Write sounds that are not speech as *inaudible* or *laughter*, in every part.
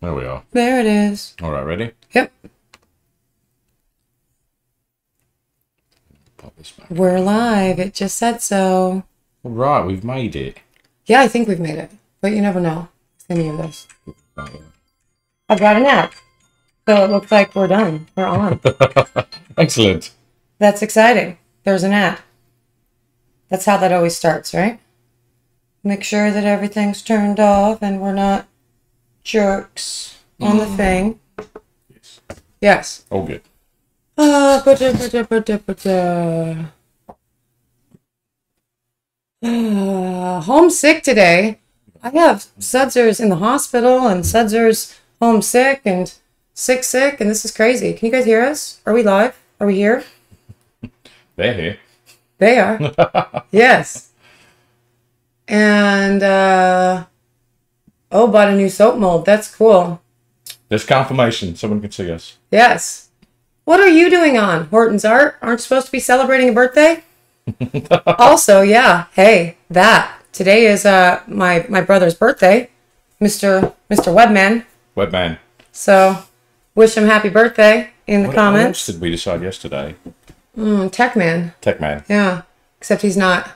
There we are. There it is. All right, ready? Yep. Pop this back. We're live. It just said so. All right, we've made it. Yeah, I think we've made it. But you never know. Any of this. *laughs* I've got an app. So it looks like we're done. We're on. *laughs* Excellent. That's exciting. There's an app. That's how that always starts, right? Make sure that everything's turned off and we're not jerks on the thing. Yes. Yes. All good. Uh. Uh, homesick today. I have Sudzers in the hospital and Sudzers homesick and sick sick and this is crazy. Can you guys hear us? Are we live? Are we here? They're here. They are. *laughs* yes. And uh oh, bought a new soap mold. That's cool. There's confirmation. Someone can see us. Yes. What are you doing on Horton's Art? Aren't supposed to be celebrating a birthday? *laughs* also, yeah. Hey, that today is uh my my brother's birthday, Mr. Mr. Webman. Webman. So, wish him happy birthday in the What, what comments. did we decide yesterday? Mm, tech man. Tech Man. Yeah. Except he's not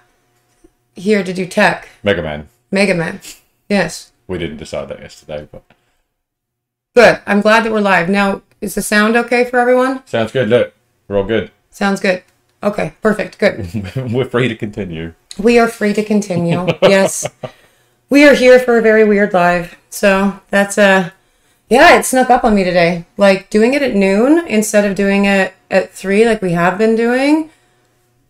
here to do tech. Mega Man. Mega Man. Yes. We didn't decide that yesterday, but Good. I'm glad that we're live. Now, is the sound okay for everyone? sounds good. Look, we're all good. Sounds good. Okay, perfect. Good. *laughs* we're free to continue. We are free to continue. yes. We are here for a very weird live. So that's uh yeah, it snuck up on me today. Like doing it at noon instead of doing it at three like we have been doing.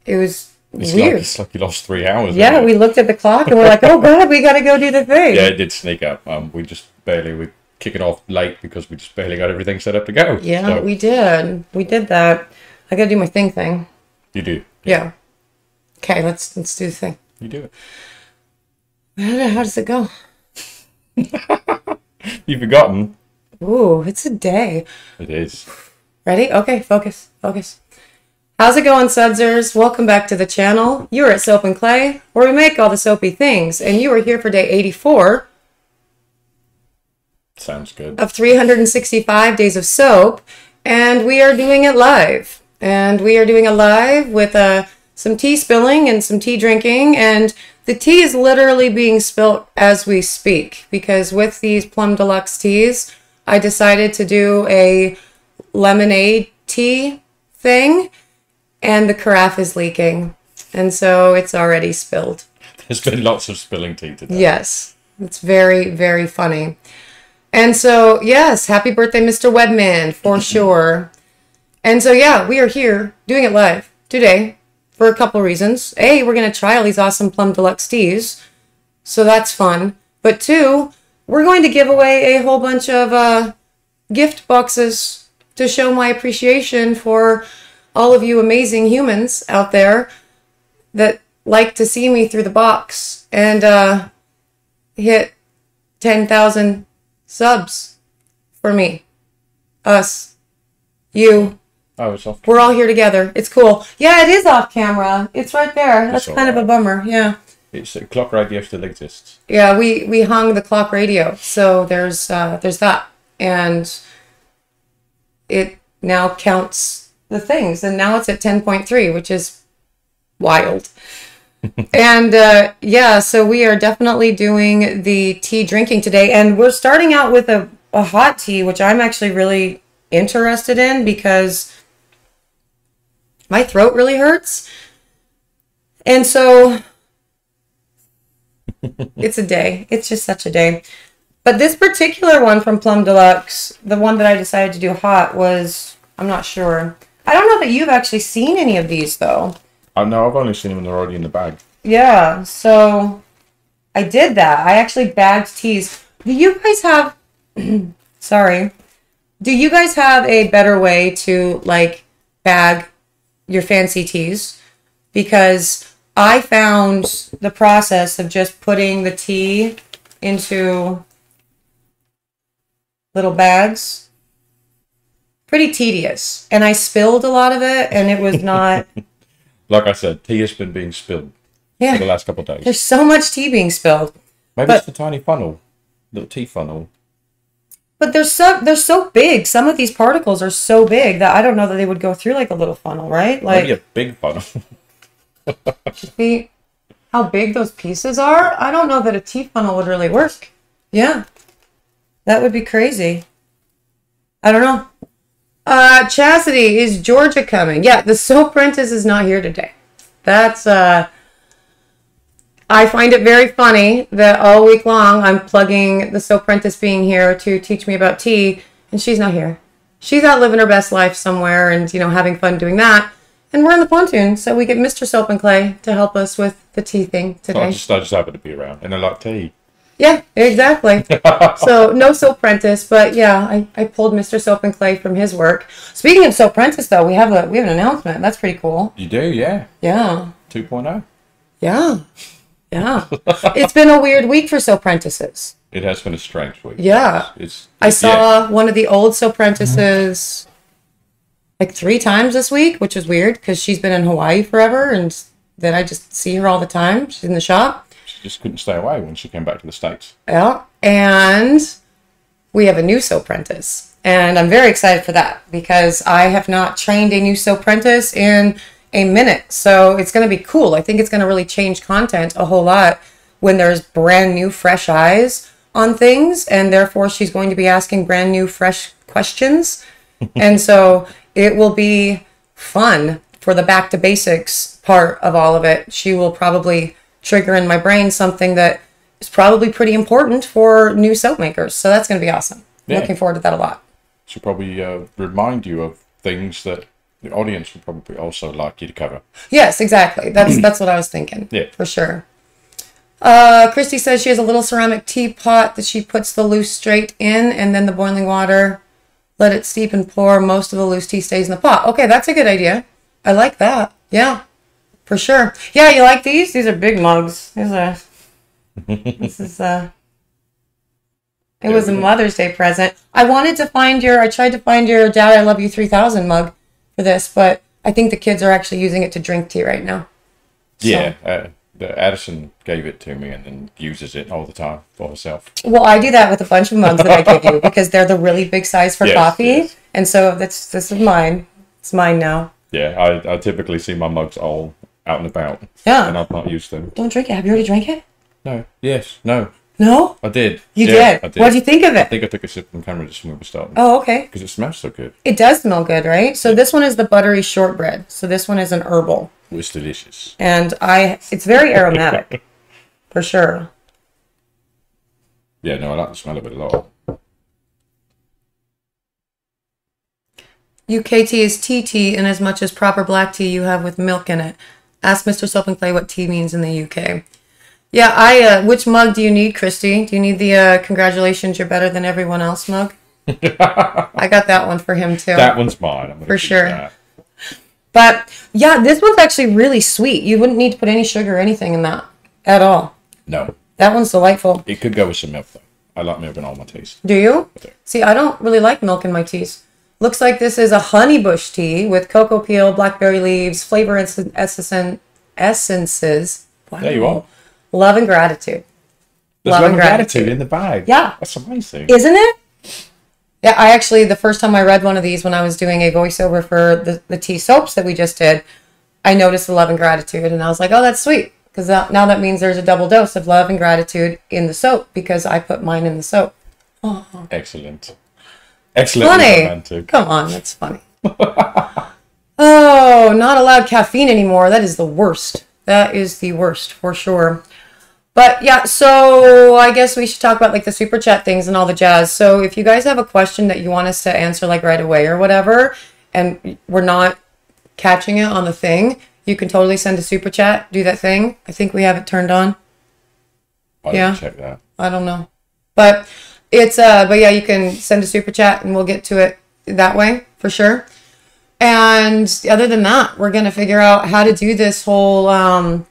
It was It's weird. like it's like you lost three hours. yeah, we looked at the clock and we're like, oh god, we gotta go do the thing. Yeah, it did sneak up. Um, we just barely we kick it off late because we just barely got everything set up to go. Yeah, So, we did. We did that. I gotta do my thing thing. you do. Yeah. Okay, let's let's do the thing. You do it. How how does it go? *laughs* You've forgotten. Ooh, it's a day. It is. Ready? Okay, focus, focus. How's it going, Sudzers? Welcome back to the channel. You are at Soap and Clay, where we make all the soapy things, and you are here for day 84 Sounds good. of 365 days of soap, and we are doing it live. And we are doing it live with uh, some tea spilling and some tea drinking, and the tea is literally being spilt as we speak because with these Plum Deluxe teas, I decided to do a lemonade tea thing, and the carafe is leaking, and so it's already spilled. There's been lots of spilling tea today. Yes, it's very, very funny. And so, yes, happy birthday, Mr. Webman, for *laughs* sure. And so, yeah, we are here doing it live today for a couple reasons. A, we're going to try all these awesome Plum Deluxe teas. So that's fun. But two, we're going to give away a whole bunch of uh, gift boxes to show my appreciation for all of you amazing humans out there that like to see me through the box and uh, hit 10,000 subs for me. Us. You. Oh, it's off. We're all here together. It's cool. Yeah, it is off camera. It's right there. That's kind of a bummer. Yeah. It's uh, clock radio still exists. Yeah, we we hung the clock radio. So there's uh there's that. And it now counts the things and now it's at 10.3, which is wild. *laughs* and uh, yeah, so we are definitely doing the tea drinking today, and we're starting out with a, a hot tea, which I'm actually really interested in because my throat really hurts. And so *laughs* it's a day. It's just such a day. But this particular one from Plum Deluxe, the one that I decided to do hot, was I'm not sure. I don't know that you've actually seen any of these though. Oh no, I've only seen them when they're already in the bag. Yeah, so I did that. I actually bagged teas. Do you guys have *clears throat* sorry. Do you guys have a better way to like bag your fancy teas? Because I found the process of just putting the tea into little bags pretty tedious. And I spilled a lot of it and it was not *laughs* Like I said, tea has been being spilled for the last couple of days. There's so much tea being spilled. Maybe but- it's the tiny funnel, little tea funnel. But they're so they're so big. Some of these particles are so big that I don't know that they would go through like a little funnel, right? Like Maybe a big funnel. *laughs* see how big those pieces are? I don't know that a tea funnel would really work. Yeah. That would be crazy. I don't know. Uh Chastity, is Georgia coming? Yeah, the soap apprentice is not here today. That's uh I find it very funny that all week long I'm plugging the soap apprentice being here to teach me about tea, and she's not here. She's out living her best life somewhere and, you know, having fun doing that. And we're in the pontoon, so we get Mr. Soap and Clay to help us with the tea thing today I today. just, I just happen to be around, and I like tea. Yeah, exactly. *laughs* so no soap apprentice, but yeah, I, I pulled Mr. Soap and Clay from his work. Speaking of soap apprentice though, we have a we have an announcement. That's pretty cool. You do, yeah. Yeah. 2.0. Yeah. Yeah. *laughs* it's been a weird week for soap apprentices. It has been a strange week. Yeah. It's, it's I yeah. saw one of the old soap apprentices like three times this week, which is weird because she's been in Hawaii forever and then I just see her all the time. She's in the shop. Just couldn't stay away when she came back to the States. Yeah. And we have a new soap apprentice. And I'm very excited for that because I have not trained a new soap apprentice in a minute. So it's going to be cool. I think it's going to really change content a whole lot when there's brand new, fresh eyes on things. And therefore, she's going to be asking brand new, fresh questions. *laughs* and so it will be fun for the back to basics part of all of it. She will probably trigger in my brain something that is probably pretty important for new soap makers. So that's going to be awesome. Yeah. Looking forward to that a lot. She'll probably uh, remind you of things that the audience would probably also like you to cover. Yes, exactly. That's *clears throat* that's what I was thinking. Yeah. For sure. Uh, Christy says she has a little ceramic teapot that she puts the loose straight in and then the boiling water. Let it steep and pour. Most of the loose tea stays in the pot. Okay, that's a good idea. I like that. Yeah, for sure. Yeah, you like these? These are big mugs. These are. this is uh. It was a Mother's Day present. I wanted to find your. I tried to find your "Dad, I Love You" three thousand mug for this, but I think the kids are actually using it to drink tea right now. Yeah. Uh, the Addison gave it to me and then uses it all the time for herself. Well, I do that with a bunch of mugs that I give you *laughs* because they're the really big size for Yes, coffee, yes. and so that's this is mine. It's mine now. Yeah, I, I typically see my mugs all out and about, Yeah. and I've not used them. Don't drink it. Have you already drank it? No. Yes. No. No. I did. You Yeah, did. I did. What do you think of it? I think I took a sip from camera just when we were starting Oh, okay. because it smells so good. It does smell good, right? So this one is the buttery shortbread. So this one is an herbal, It was delicious. and I it's very aromatic, *laughs* for sure. Yeah, no, I like the smell of it a lot. UKT is TT in as much as proper black tea you have with milk in it. Ask Mr. Soap and Clay what tea means in the UK. Yeah, I. Uh, which mug do you need, Christy? Do you need the uh, "Congratulations, you're better than everyone else" mug? *laughs* I got that one for him too. That one's mine. For sure. that. But yeah, this one's actually really sweet. You wouldn't need to put any sugar or anything in that at all. No, That one's delightful. it could go with some milk though. I like milk in all my teas. Do you? See, I don't really like milk in my teas. Looks like this is a honeybush tea with cocoa peel, blackberry leaves, flavor essen- essences. Wow. There you are. Love and gratitude. There's Love love and and gratitude gratitude. in the bag. Yeah. that's amazing. Isn't it? Yeah, I actually, the first time I read one of these when I was doing a voiceover for the, the tea soaps that we just did, I noticed the love and gratitude and I was like, oh, that's sweet. Because now that means there's a double dose of love and gratitude in the soap because I put mine in the soap. Excellent. Excellent. Funny. romantic. Come on, that's funny. *laughs* oh, not allowed caffeine anymore. That is the worst. That is the worst for sure. But yeah, so I guess we should talk about like the super chat things and all the jazz. So if you guys have a question that you want us to answer like right away or whatever, and we're not catching it on the thing, you can totally send a super chat. Do that thing. I think we have it turned on. I Yeah. check that. I don't know. But it's uh but yeah, you can send a super chat and we'll get to it that way for sure. And other than that, we're gonna figure out how to do this whole um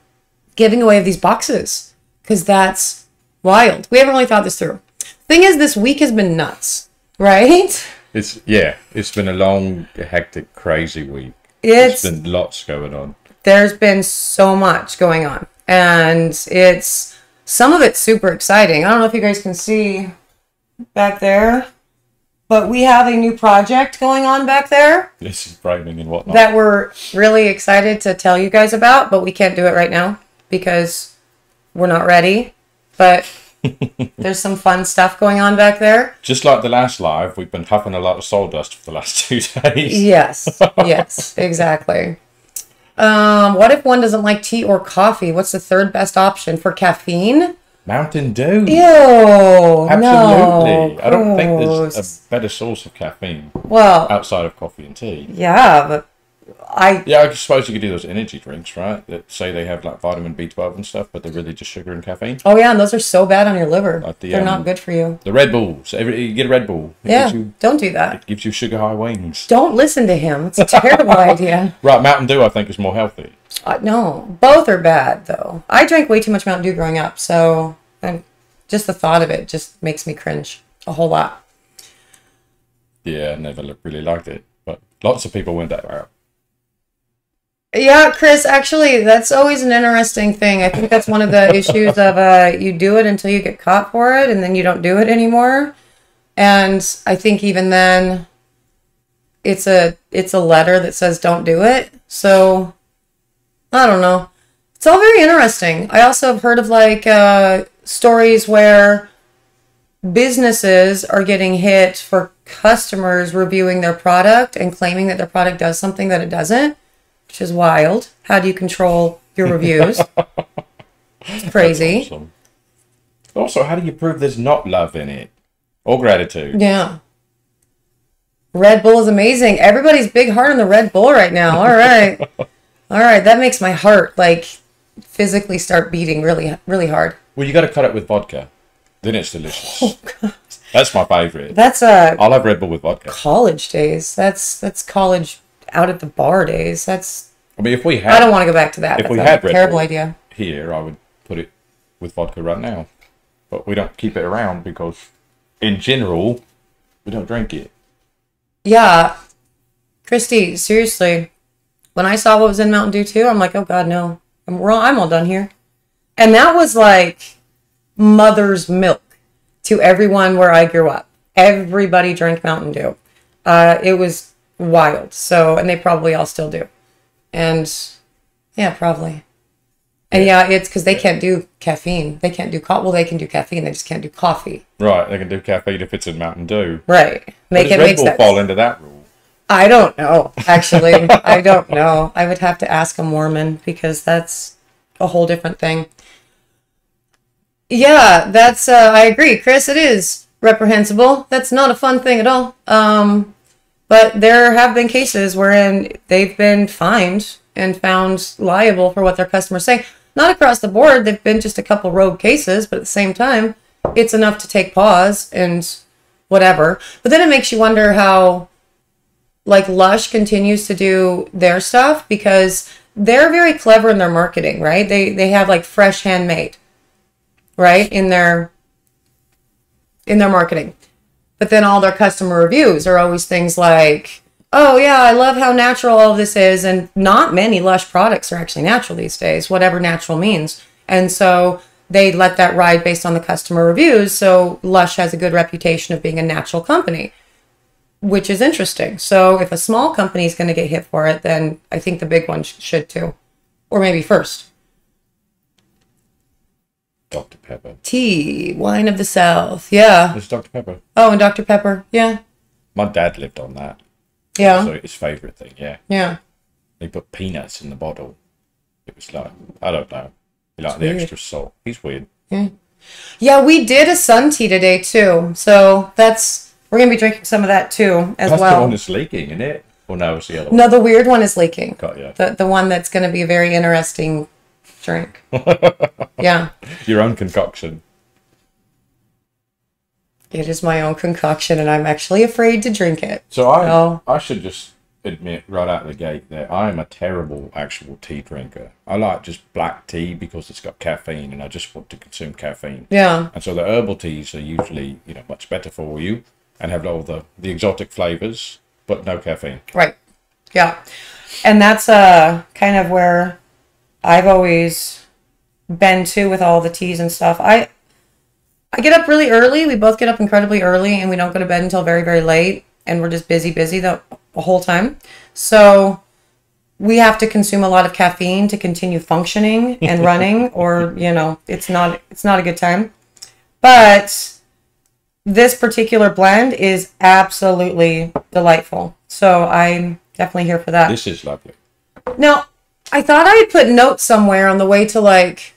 giving away of these boxes. Cause that's wild. We haven't really thought this through. Thing is this week has been nuts, *laughs* right? It's yeah. It's been a long, hectic, crazy week. It's There's been lots going on. there's been so much going on. And it's some of it's super exciting. I don't know if you guys can see back there. but we have a new project going on back there This is framing and whatnot. that we're really excited to tell you guys about, but we can't do it right now because we're not ready. But *laughs* there's some fun stuff going on back there. Just like the last live, we've been huffing a lot of sawdust for the last *laughs* two days. Yes, *laughs* yes, exactly. Um, what if one doesn't like tea or coffee? What's the third best option for caffeine? Mountain Dew. Ew, Absolutely. no, I don't think there's a better source of caffeine well, outside of coffee and tea. yeah, but I Yeah, I suppose you could do those energy drinks, right? That say they have like vitamin B12 and stuff, but they're really just sugar and caffeine. oh yeah, and those are so bad on your liver. Like the, They're um, not good for you. The Red Bulls. Every, you get a Red Bull. It Yeah, you, don't do that. it gives you sugar high wings. Don't listen to him. It's a terrible *laughs* idea. Right, Mountain Dew I think is more healthy. Uh, no, both are bad though. I drank way too much Mountain Dew growing up, so and just the thought of it just makes me cringe a whole lot. Yeah, I never really liked it, but lots of people went that route. Yeah, Chris, actually, that's always an interesting thing. I think that's one of the *laughs* issues of uh, you do it until you get caught for it, and then you don't do it anymore. And I think even then, it's a it's a letter that says don't do it. So I don't know. It's all very interesting. I also have heard of like uh, stories where businesses are getting hit for customers reviewing their product and claiming that their product does something that it doesn't, which is wild. How do you control your reviews? it's *laughs* crazy. Awesome. Also, how do you prove there's not love in it or gratitude? Yeah. Red Bull is amazing. Everybody's big heart on the Red Bull right now. All right. *laughs* All right. That makes my heart like physically start beating really, really hard. Well, you got to cut it with vodka. Then it's delicious. Oh, God. That's my favorite. That's uh I'll have Red Bull with vodka. college days. That's that's college out at the bar days. That's I mean, if we had, I don't want to go back to that. If we That's had terrible idea. here, I would put it with vodka right now. But we don't keep it around because, in general, we don't drink it. Yeah. Christy, seriously. When I saw what was in Mountain Dew too, I'm like, oh god, no. I'm all, I'm all done here. And that was like mother's milk to everyone where I grew up. Everybody drank Mountain Dew. Uh, it was wild. So, and they probably all still do. And yeah, probably. And yeah, it's because they can't do caffeine. They can't do coffee. Well, they can do caffeine. They just can't do coffee. Right, they can do caffeine if it's in Mountain Dew. Right. Does it Red make Bull sense. fall into that rule? I don't know, actually. *laughs* I don't know. I would have to ask a Mormon because that's a whole different thing. Yeah, that's uh, I agree, Chris. It is reprehensible. That's not a fun thing at all. Um, but there have been cases wherein they've been fined and found liable for what their customers say. Not across the board. They've been just a couple rogue cases, but at the same time, it's enough to take pause and whatever. But then it makes you wonder how like Lush continues to do their stuff because they're very clever in their marketing, right? They they have like fresh handmade, right? In their in their marketing. But then all their customer reviews are always things like, "Oh yeah, I love how natural all this is." And not many Lush products are actually natural these days, whatever natural means. And so they let that ride based on the customer reviews. So Lush has a good reputation of being a natural company which is interesting. So if a small company is going to get hit for it, then I think the big one sh- should too, or maybe first. Dr. Pepper. Tea, wine of the South, yeah. It's Dr. Pepper. Oh, and Dr Pepper, yeah, My dad lived on that. yeah, So his favourite thing, yeah. yeah. He put peanuts in the bottle. It was like, I don't know. He liked the weird. extra salt. He's weird. Yeah, we did a sun tea today too, so that's we're gonna be drinking some of that too as That's the one that's leaking, isn't it? Or no, it's the other one. No, the weird one is leaking. Got ya. The the one that's gonna be a very interesting drink. *laughs* yeah. Your own concoction. It is my own concoction and I'm actually afraid to drink it. So I, Oh. I should just admit right out of the gate that I am a terrible actual tea drinker. I like just black tea because it's got caffeine, and I just want to consume caffeine. Yeah. And so the herbal teas are usually, you know, much better for you and have all the the exotic flavors, but no caffeine. Right. Yeah. And that's uh kind of where I've always been to with all the teas and stuff. I I get up really early. We both get up incredibly early, and we don't go to bed until very, very late. And we're just busy, busy the, the whole time. So we have to consume a lot of caffeine to continue functioning and *laughs* running, or you know, it's not it's not a good time. But this particular blend is absolutely delightful. So I'm definitely here for that. This is lovely. Now, I thought I had put notes somewhere on the way to like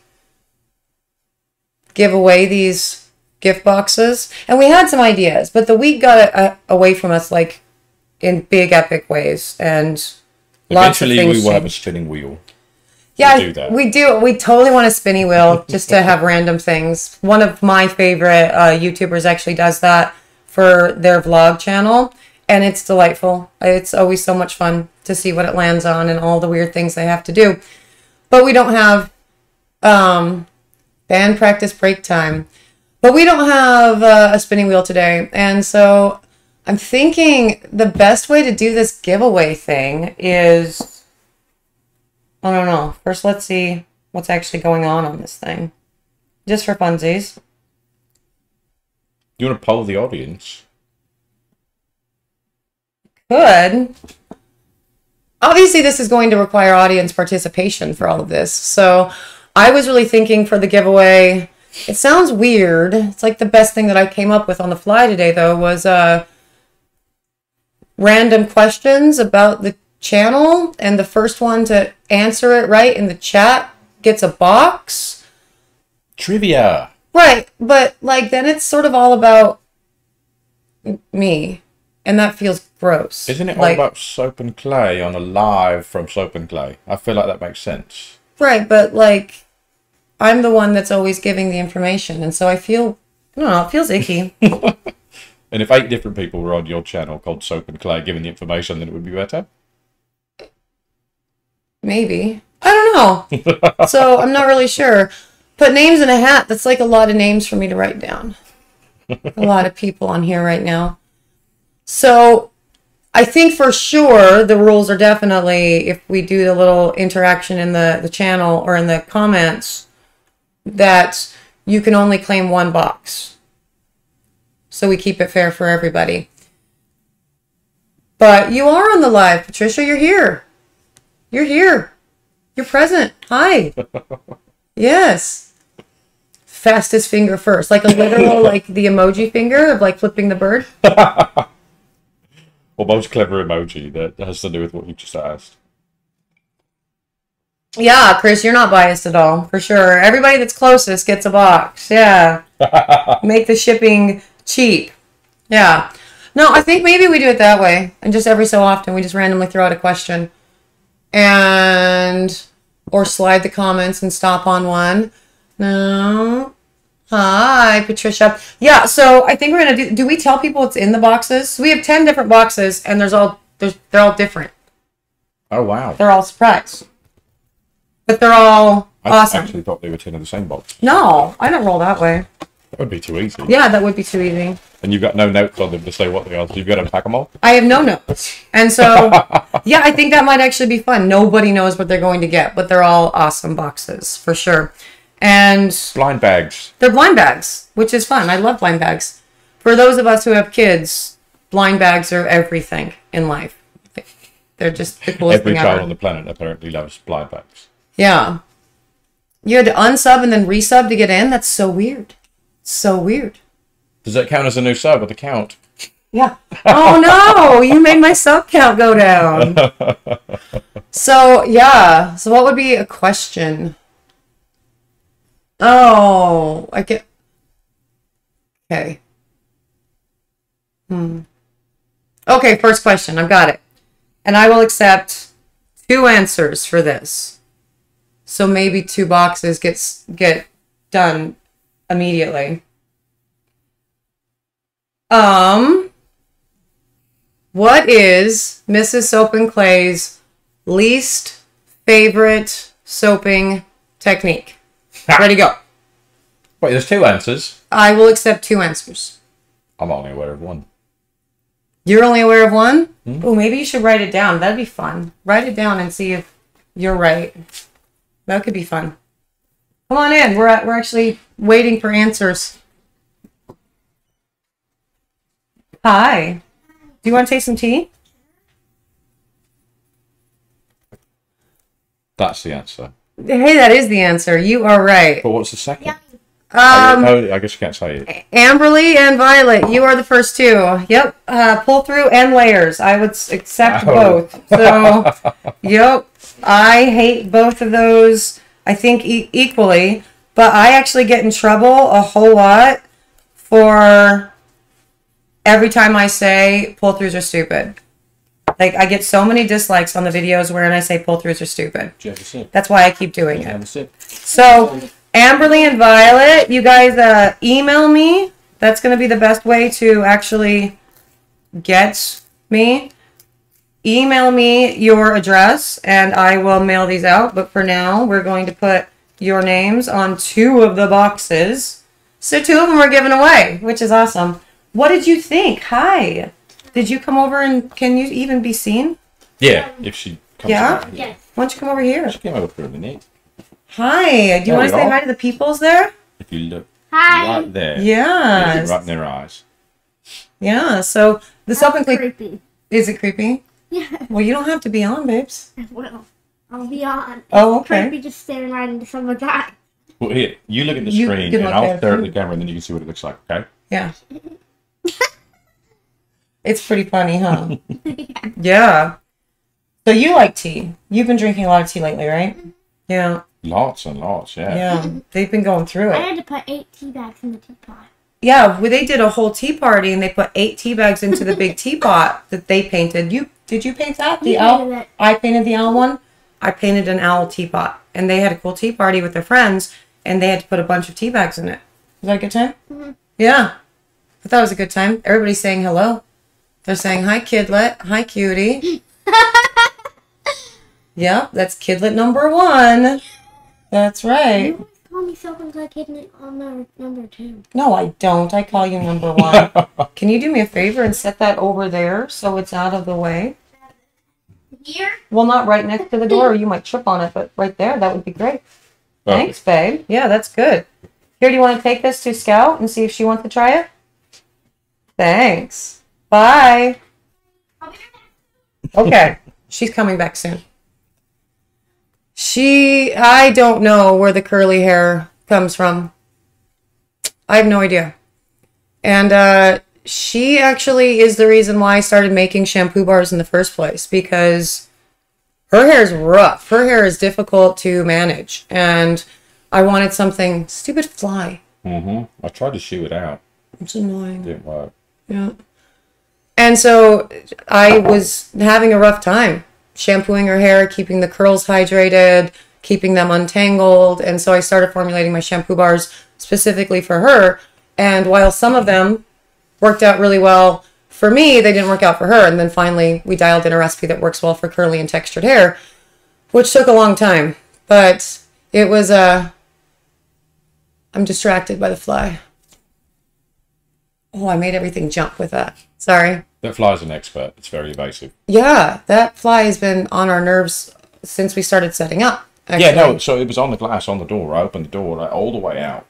give away these gift boxes, and we had some ideas, but the week got uh, away from us like in big epic ways, and Eventually, we will have a spinning wheel. Yeah, do that. we do. We totally want a spinny wheel *laughs* just to have random things. One of my favorite uh, YouTubers actually does that for their vlog channel, and it's delightful. It's always so much fun to see what it lands on and all the weird things they have to do. But we don't have um, band practice break time. But we don't have uh, a spinning wheel today, and so I'm thinking the best way to do this giveaway thing is. I don't know. First, let's see what's actually going on on this thing. Just for funsies. You want to poll the audience? Could. Obviously, this is going to require audience participation for all of this. So, I was really thinking for the giveaway. It sounds weird. It's like the best thing that I came up with on the fly today, though, was uh, random questions about the channel. And the first one to answer it right in the chat gets a box. Trivia. Right, but like then it's sort of all about me, and that feels gross. Isn't it all like, about soap and clay on a live from soap and clay? I feel like that makes sense. Right, but like I'm the one that's always giving the information, and so I feel I don't know, it feels icky. *laughs* And if eight different people were on your channel called Soap and Clay giving the information, then it would be better. Maybe I don't know. *laughs* so I'm not really sure. Put names in a hat. That's like a lot of names for me to write down. a lot of people on here right now. So I think for sure the rules are definitely if we do the little interaction in the, the channel or in the comments that you can only claim one box. So we keep it fair for everybody. But you are on the live, Patricia. You're here. You're here. You're present. Hi. *laughs* yes. Fastest finger first. Like a literal, *laughs* like the emoji finger of like flipping the bird. *laughs* Or most clever emoji that has to do with what you just asked. Yeah, Chris, you're not biased at all, for sure. Everybody that's closest gets a box. Yeah. *laughs* Make the shipping cheap. Yeah. No, I think maybe we do it that way. And just every so often we just randomly throw out a question. And or slide the comments and stop on one. No. Hi, Patricia. Yeah, so I think we're gonna do do we tell people what's in the boxes? So we have ten different boxes and there's all there's they're all different. Oh, wow. They're all surprise. But they're all awesome. I awesome. actually thought they were 10 in the same box. No, I don't roll that way. That would be too easy. Yeah, that would be too easy. And you've got no notes on them to say what they are, so you've got to pack them all? I have no notes. And so, *laughs* yeah, I think that might actually be fun. Nobody knows what they're going to get, but they're all awesome boxes for sure. And Blind bags. they're blind bags, which is fun. I love blind bags. For those of us who have kids, blind bags are everything in life. They're just the coolest Every thing child ever. on the planet apparently loves blind bags. Yeah. You had to unsub and then resub to get in? That's so weird. So weird. Does that count as a new sub with the count? Yeah. Oh no, *laughs* you made my sub count go down. *laughs* So yeah. So what would be a question? Oh, I get. Okay. Hmm. Okay, first question. I've got it, and I will accept two answers for this. So maybe two boxes gets get done immediately. Um, what is Mrs. Soap and Clay's least favorite soaping technique? Ready, go. Wait, there's two answers. I will accept two answers. I'm only aware of one. You're only aware of one? Oh, maybe you should write it down. That'd be fun. Write it down and see if you're right. That could be fun. Come on in. We're at, we're actually waiting for answers. Hi. Do you want to take some tea? That's the answer. Hey, that is the answer. You are right. But what's the second? Yeah. Um, oh, I guess you can't say it. Amberly and Violet, you are the first two. Yep. Uh, pull through and layers. I would accept Oh. both. So, *laughs* yep. I hate both of those, I think, e- equally. But I actually get in trouble a whole lot for every time I say pull throughs are stupid. Like, I get so many dislikes on the videos wherein I say pull throughs are stupid. Do you have a sip? That's why I keep doing it. have a sip? So, Amberly and Violet, you guys uh, email me. That's going to be the best way to actually get me. Email me your address and I will mail these out. But for now, we're going to put your names on two of the boxes. So, two of them are given away, which is awesome. What did you think? Hi. Did you come over and can you even be seen? Yeah, if she comes Yeah? out. Yes. Why don't you come over here? She came over for a minute. Hi. Do you There want to say are. hi to the peoples there? If you look Hi. right there, Yes. look right in their eyes. Yeah, so the self-include creepy. is it creepy? Yeah. Well, you don't have to be on, babes. *laughs* Well, I'll be on. Oh, okay. Creepy just staring right into someone's eye. Well, here, you look at the You screen, can and look I'll at stare at too. the camera, and then you can see what it looks like. Okay? Yeah. *laughs* it's pretty funny, huh? *laughs* yeah. So you like tea? You've been drinking a lot of tea lately, right? Yeah. Lots and lots. Yeah. Yeah. They've been going through it. I had to put eight tea bags in the teapot. Yeah, well, they did a whole tea party and they put eight tea bags into the big *laughs* teapot that they painted. You did you paint that? The owl? I painted the owl one. I painted an owl teapot, and they had a cool tea party with their friends, and they had to put a bunch of tea bags in it. Was that a good time? Mm-hmm. Yeah, I thought it was a good time. Everybody's saying hello. They're saying hi, kidlet. Hi, cutie. *laughs* yep, that's kidlet number one. That's right. You always call me self-included on number, number two. No, I don't. I call you number one. *laughs* Can you do me a favor and set that over there so it's out of the way? Here? Well, not right next to the door, or *laughs* you might trip on it, but right there, that would be great. Oh, Thanks, babe. Yeah, that's good. Here, do you want to take this to Scout and see if she wants to try it? Thanks. Bye. I'll be right *laughs* back. Okay. She's coming back soon. She, I don't know where the curly hair comes from. I have no idea. And uh, she actually is the reason why I started making shampoo bars in the first place because her hair is rough. Her hair is difficult to manage. And I wanted something stupid fly. Mm-hmm. I tried to shoo it out. It's annoying. Didn't work. Yeah. And so I was having a rough time shampooing her hair, keeping the curls hydrated, keeping them untangled. And so I started formulating my shampoo bars specifically for her. And while some of them worked out really well for me, they didn't work out for her. And then finally, we dialed in a recipe that works well for curly and textured hair, which took a long time. But it was Uh, I'm distracted by the fly. Oh, I made everything jump with that. Sorry. That fly's an expert. It's very evasive. Yeah, that fly has been on our nerves since we started setting up. Yeah, no. So it was on the glass on the door. I opened the door like, all the way out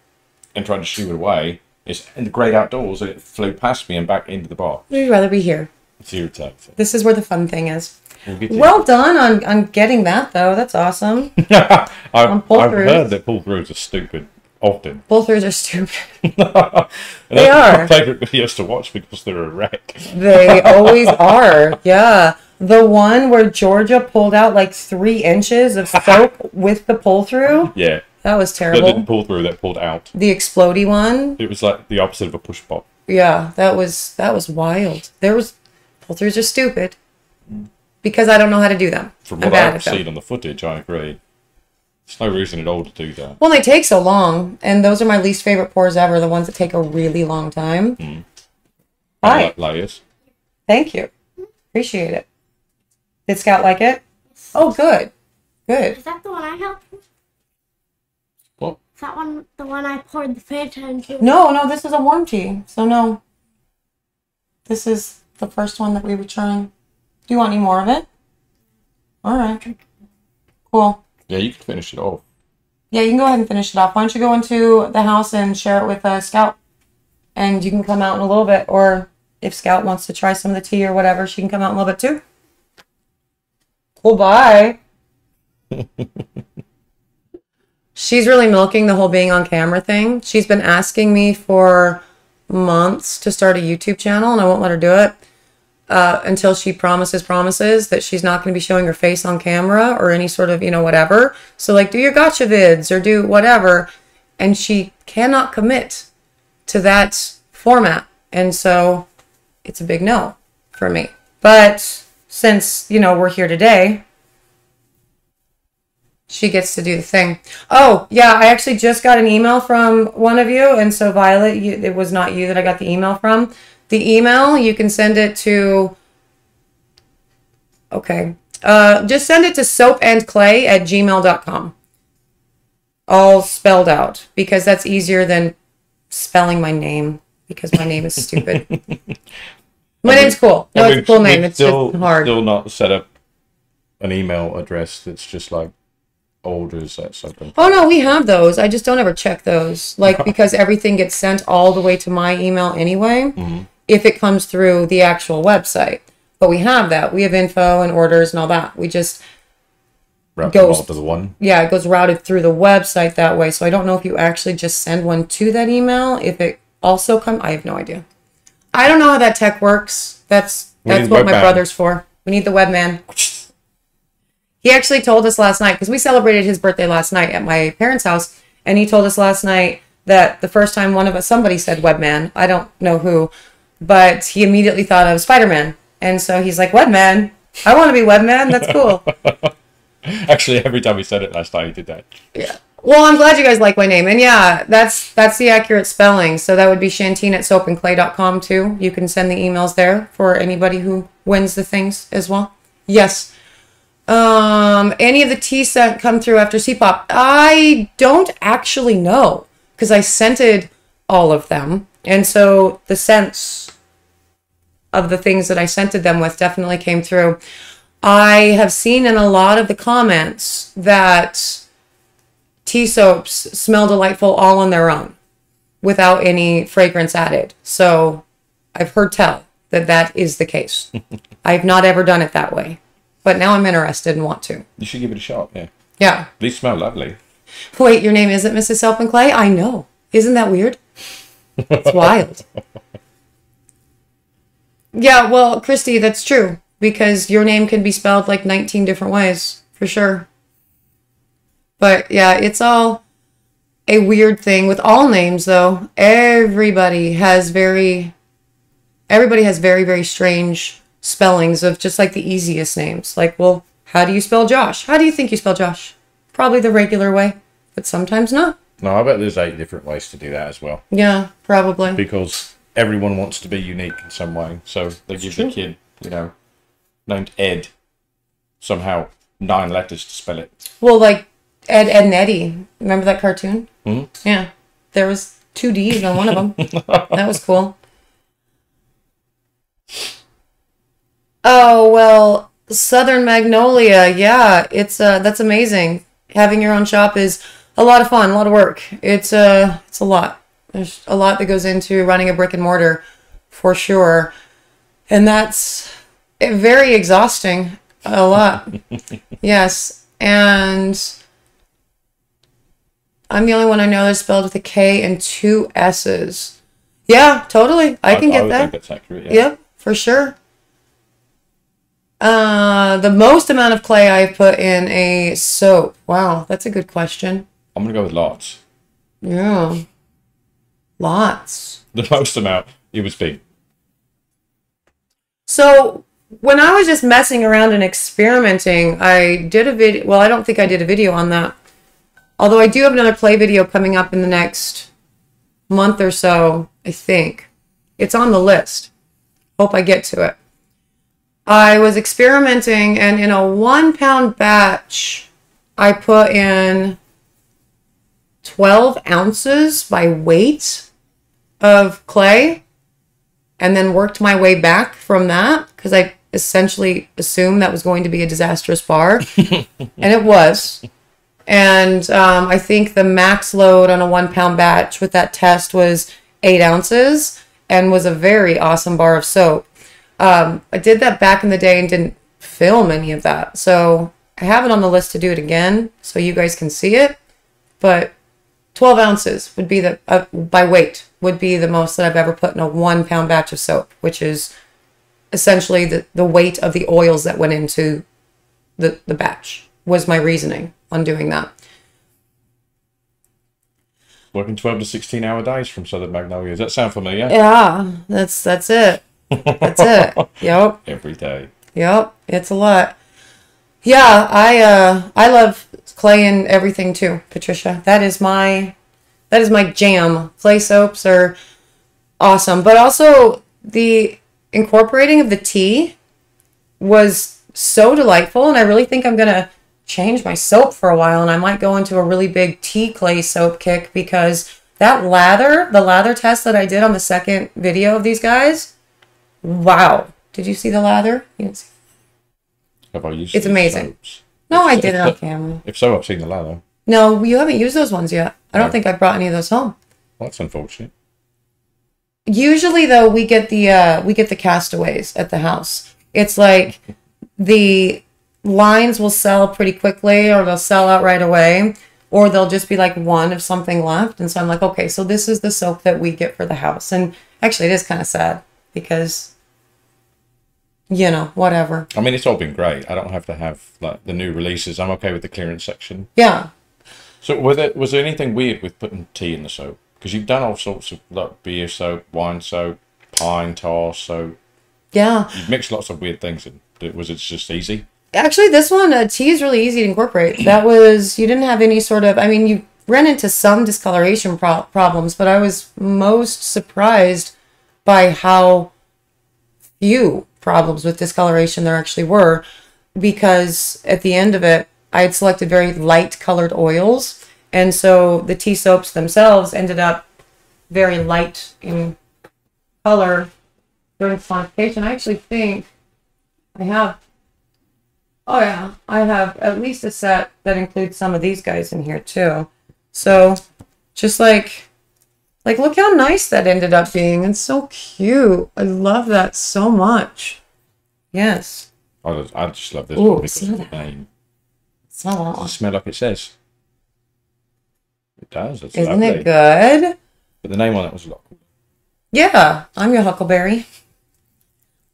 and tried to shoo it away. It's in the great outdoors. And it flew past me and back into the bar. We'd rather be here. It's irritating. This is where the fun thing is. We'll Well done on, on getting that, though. That's awesome. *laughs* I've, I've heard that pull throughs are stupid often. Pull-throughs are stupid. *laughs* They are. my favorite videos to watch because they're a wreck. They *laughs* always are. Yeah. The one where Georgia pulled out like three inches of *laughs* soap with the pull-through. Yeah, That was terrible. that didn't pull through. That pulled out. The explodey one. It was like the opposite of a push pop. Yeah, that was that was wild. There was pull-throughs are stupid mm. because I don't know how to do them. From what I've seen on the footage, I agree. There's no reason at all to do that. Well, they take so long, and those are my least favorite pours ever. The ones that take a really long time. Hmm. I Hi, like layers. thank you, appreciate it. Did Scout like it? Oh, good, good. Is that the one I helped? with? What? Is that one the one I poured the Fanta into? No, no, this is a warm tea, so no. This is the first one that we were trying. Do you want any more of it? All right, cool. Yeah, you can finish it off. Yeah, you can go ahead and finish it off. Why don't you go into the house and share it with uh, Scout, and you can come out in a little bit, or if Scout wants to try some of the tea or whatever, she can come out in a little bit too. Cool, bye. *laughs* She's really milking the whole being on camera thing. She's been asking me for months to start a YouTube channel, and I won't let her do it uh, until she promises promises that she's not going to be showing her face on camera or any sort of you know whatever. So like, do your gotcha vids or do whatever, and she cannot commit to that format, and so it's a big no for me. But since you know we're here today, she gets to do the thing. Oh, yeah, I actually just got an email from one of you. And so, Violet, you, it was not you that I got the email from. The email, you can send it to. Okay. Uh, just send it to soapandclay at gmail.com. All spelled out because that's easier than spelling my name because my name is stupid. *laughs* my name's cool. No, And it's a cool name. It's still, just hard. Still not set up an email address that's just like orders at something. Oh no, we have those. I just don't ever check those. Like *laughs* because everything gets sent all the way to my email anyway. If it comes through the actual website. But we have that. We have info and orders and all that. We just goes- to the one. yeah, it goes routed through the website that way. So I don't know if you actually just send one to that email. If it also come I have no idea. I don't know how that tech works. That's We that's what my webman. brother's for. We need the webman. He actually told us last night because we celebrated his birthday last night at my parents' house, and he told us last night that the first time one of us somebody said webman, I don't know who, but he immediately thought of Spider Man, and so he's like webman. I want to be webman. That's cool. *laughs* Actually, every time we said it last time, he did that. Yeah. Well, I'm glad you guys like my name. And yeah, that's that's the accurate spelling. So that would be Shantine at soapandclay.com too. You can send the emails there for anybody who wins the things as well. Yes. Um, any of the tea sent come through after CPOP? I don't actually know because I scented all of them. And so the sense of the things that I scented them with definitely came through. I have seen in a lot of the comments that tea soaps smell delightful all on their own without any fragrance added. So I've heard tell that that is the case. *laughs* I've not ever done it that way, but now I'm interested and want to. You should give it a shot. Yeah, Yeah. these smell lovely. Wait, your name isn't Mrs. Soap and Clay? I know. Isn't that weird? It's wild. Yeah, well, Christy, that's true because your name can be spelled like 19 different ways for sure. But yeah, it's all a weird thing with all names though. Everybody has very everybody has very very strange spellings of just like the easiest names. Like, well, how do you spell Josh? How do you think you spell Josh? Probably the regular way, but sometimes not. No, I bet there's eight different ways to do that as well. Yeah, probably. Because everyone wants to be unique in some way. So they give the kid, you know, named Ed, somehow nine letters to spell it. Well, like Ed, Ed and Eddie. Remember that cartoon? Hmm? Yeah. There was two D's on one of them. *laughs* that was cool. Oh, well, Southern Magnolia. Yeah, it's uh that's amazing. Having your own shop is a lot of fun, a lot of work. It's uh it's a lot. There's a lot that goes into running a brick and mortar for sure. And that's very exhausting. A lot. *laughs* yes. And I'm the only one I know that's spelled with a K and two S's. Yeah, totally. I can I get would that. think that's accurate. Yeah. Yep, for sure. Uh, the most amount of clay I've put in a soap. Wow, that's a good question. I'm gonna go with lots. Yeah, lots. The most amount. It was big. So when I was just messing around and experimenting, I did a video. Well, I don't think I did a video on that. Although I do have another clay video coming up in the next month or so, I think. It's on the list. Hope I get to it. I was experimenting, and in a one pound batch, I put in 12 ounces by weight of clay and then worked my way back from that because I essentially assumed that was going to be a disastrous bar, *laughs* and it was. And um, I think the max load on a one pound batch with that test was eight ounces, and was a very awesome bar of soap. Um, I did that back in the day and didn't film any of that. So I have it on the list to do it again so you guys can see it. But 12 ounces would be the, uh, by weight, would be the most that I've ever put in a one pound batch of soap, which is essentially the, the weight of the oils that went into the, the batch, was my reasoning on doing that. Working 12 to 16 hour days from Southern Magnolia. Does that sound familiar? Yeah, that's that's it. That's it. *laughs* Yep. Every day. Yep. It's a lot. Yeah, I uh I love clay and everything too, Patricia. That is my that is my jam. Clay soaps are awesome, but also the incorporating of the tea was so delightful and I really think I'm going to change my soap for a while and I might go into a really big tea clay soap kick because that lather, the lather test that I did on the second video of these guys, wow. Did you see the lather? You didn't see- Have I used It's amazing. soaps? No, I did it on camera. If so, I've seen the lather. No, you haven't used those ones yet. I don't No. think I brought any of those home. Well, that's unfortunate. Usually though, we get the uh we get the castaways at the house. It's like the lines will sell pretty quickly or they'll sell out right away or they'll just be like one of something left and so I'm like, okay, so this is the soap that we get for the house. And actually it is kind of sad because you know, whatever. I mean, it's all been great. I don't have to have like the new releases. I'm okay with the clearance section. Yeah. So, was there was there anything weird with putting tea in the soap? Because you've done all sorts of like beer soap, wine soap, pine tar soap. Yeah. You've mixed lots of weird things in. Was it just easy? Actually, this one, uh, tea is really easy to incorporate. *clears throat* That was, you didn't have any sort of, I mean, you ran into some discoloration pro- problems, but I was most surprised by how few problems with discoloration there actually were because at the end of it, I had selected very light colored oils. And so the tea soaps themselves ended up very light in color during saponification. I actually think I have Oh yeah, I have at least a set that includes some of these guys in here too. So, just like, like look how nice that ended up being. It's so cute. I love that so much. Yes. I just, I just love this Ooh, one because smell of the that. name. Smell that Does it smell like it says? It does. It's Isn't lovely. it good? But the name on it was a lot. Yeah, I'm your Huckleberry.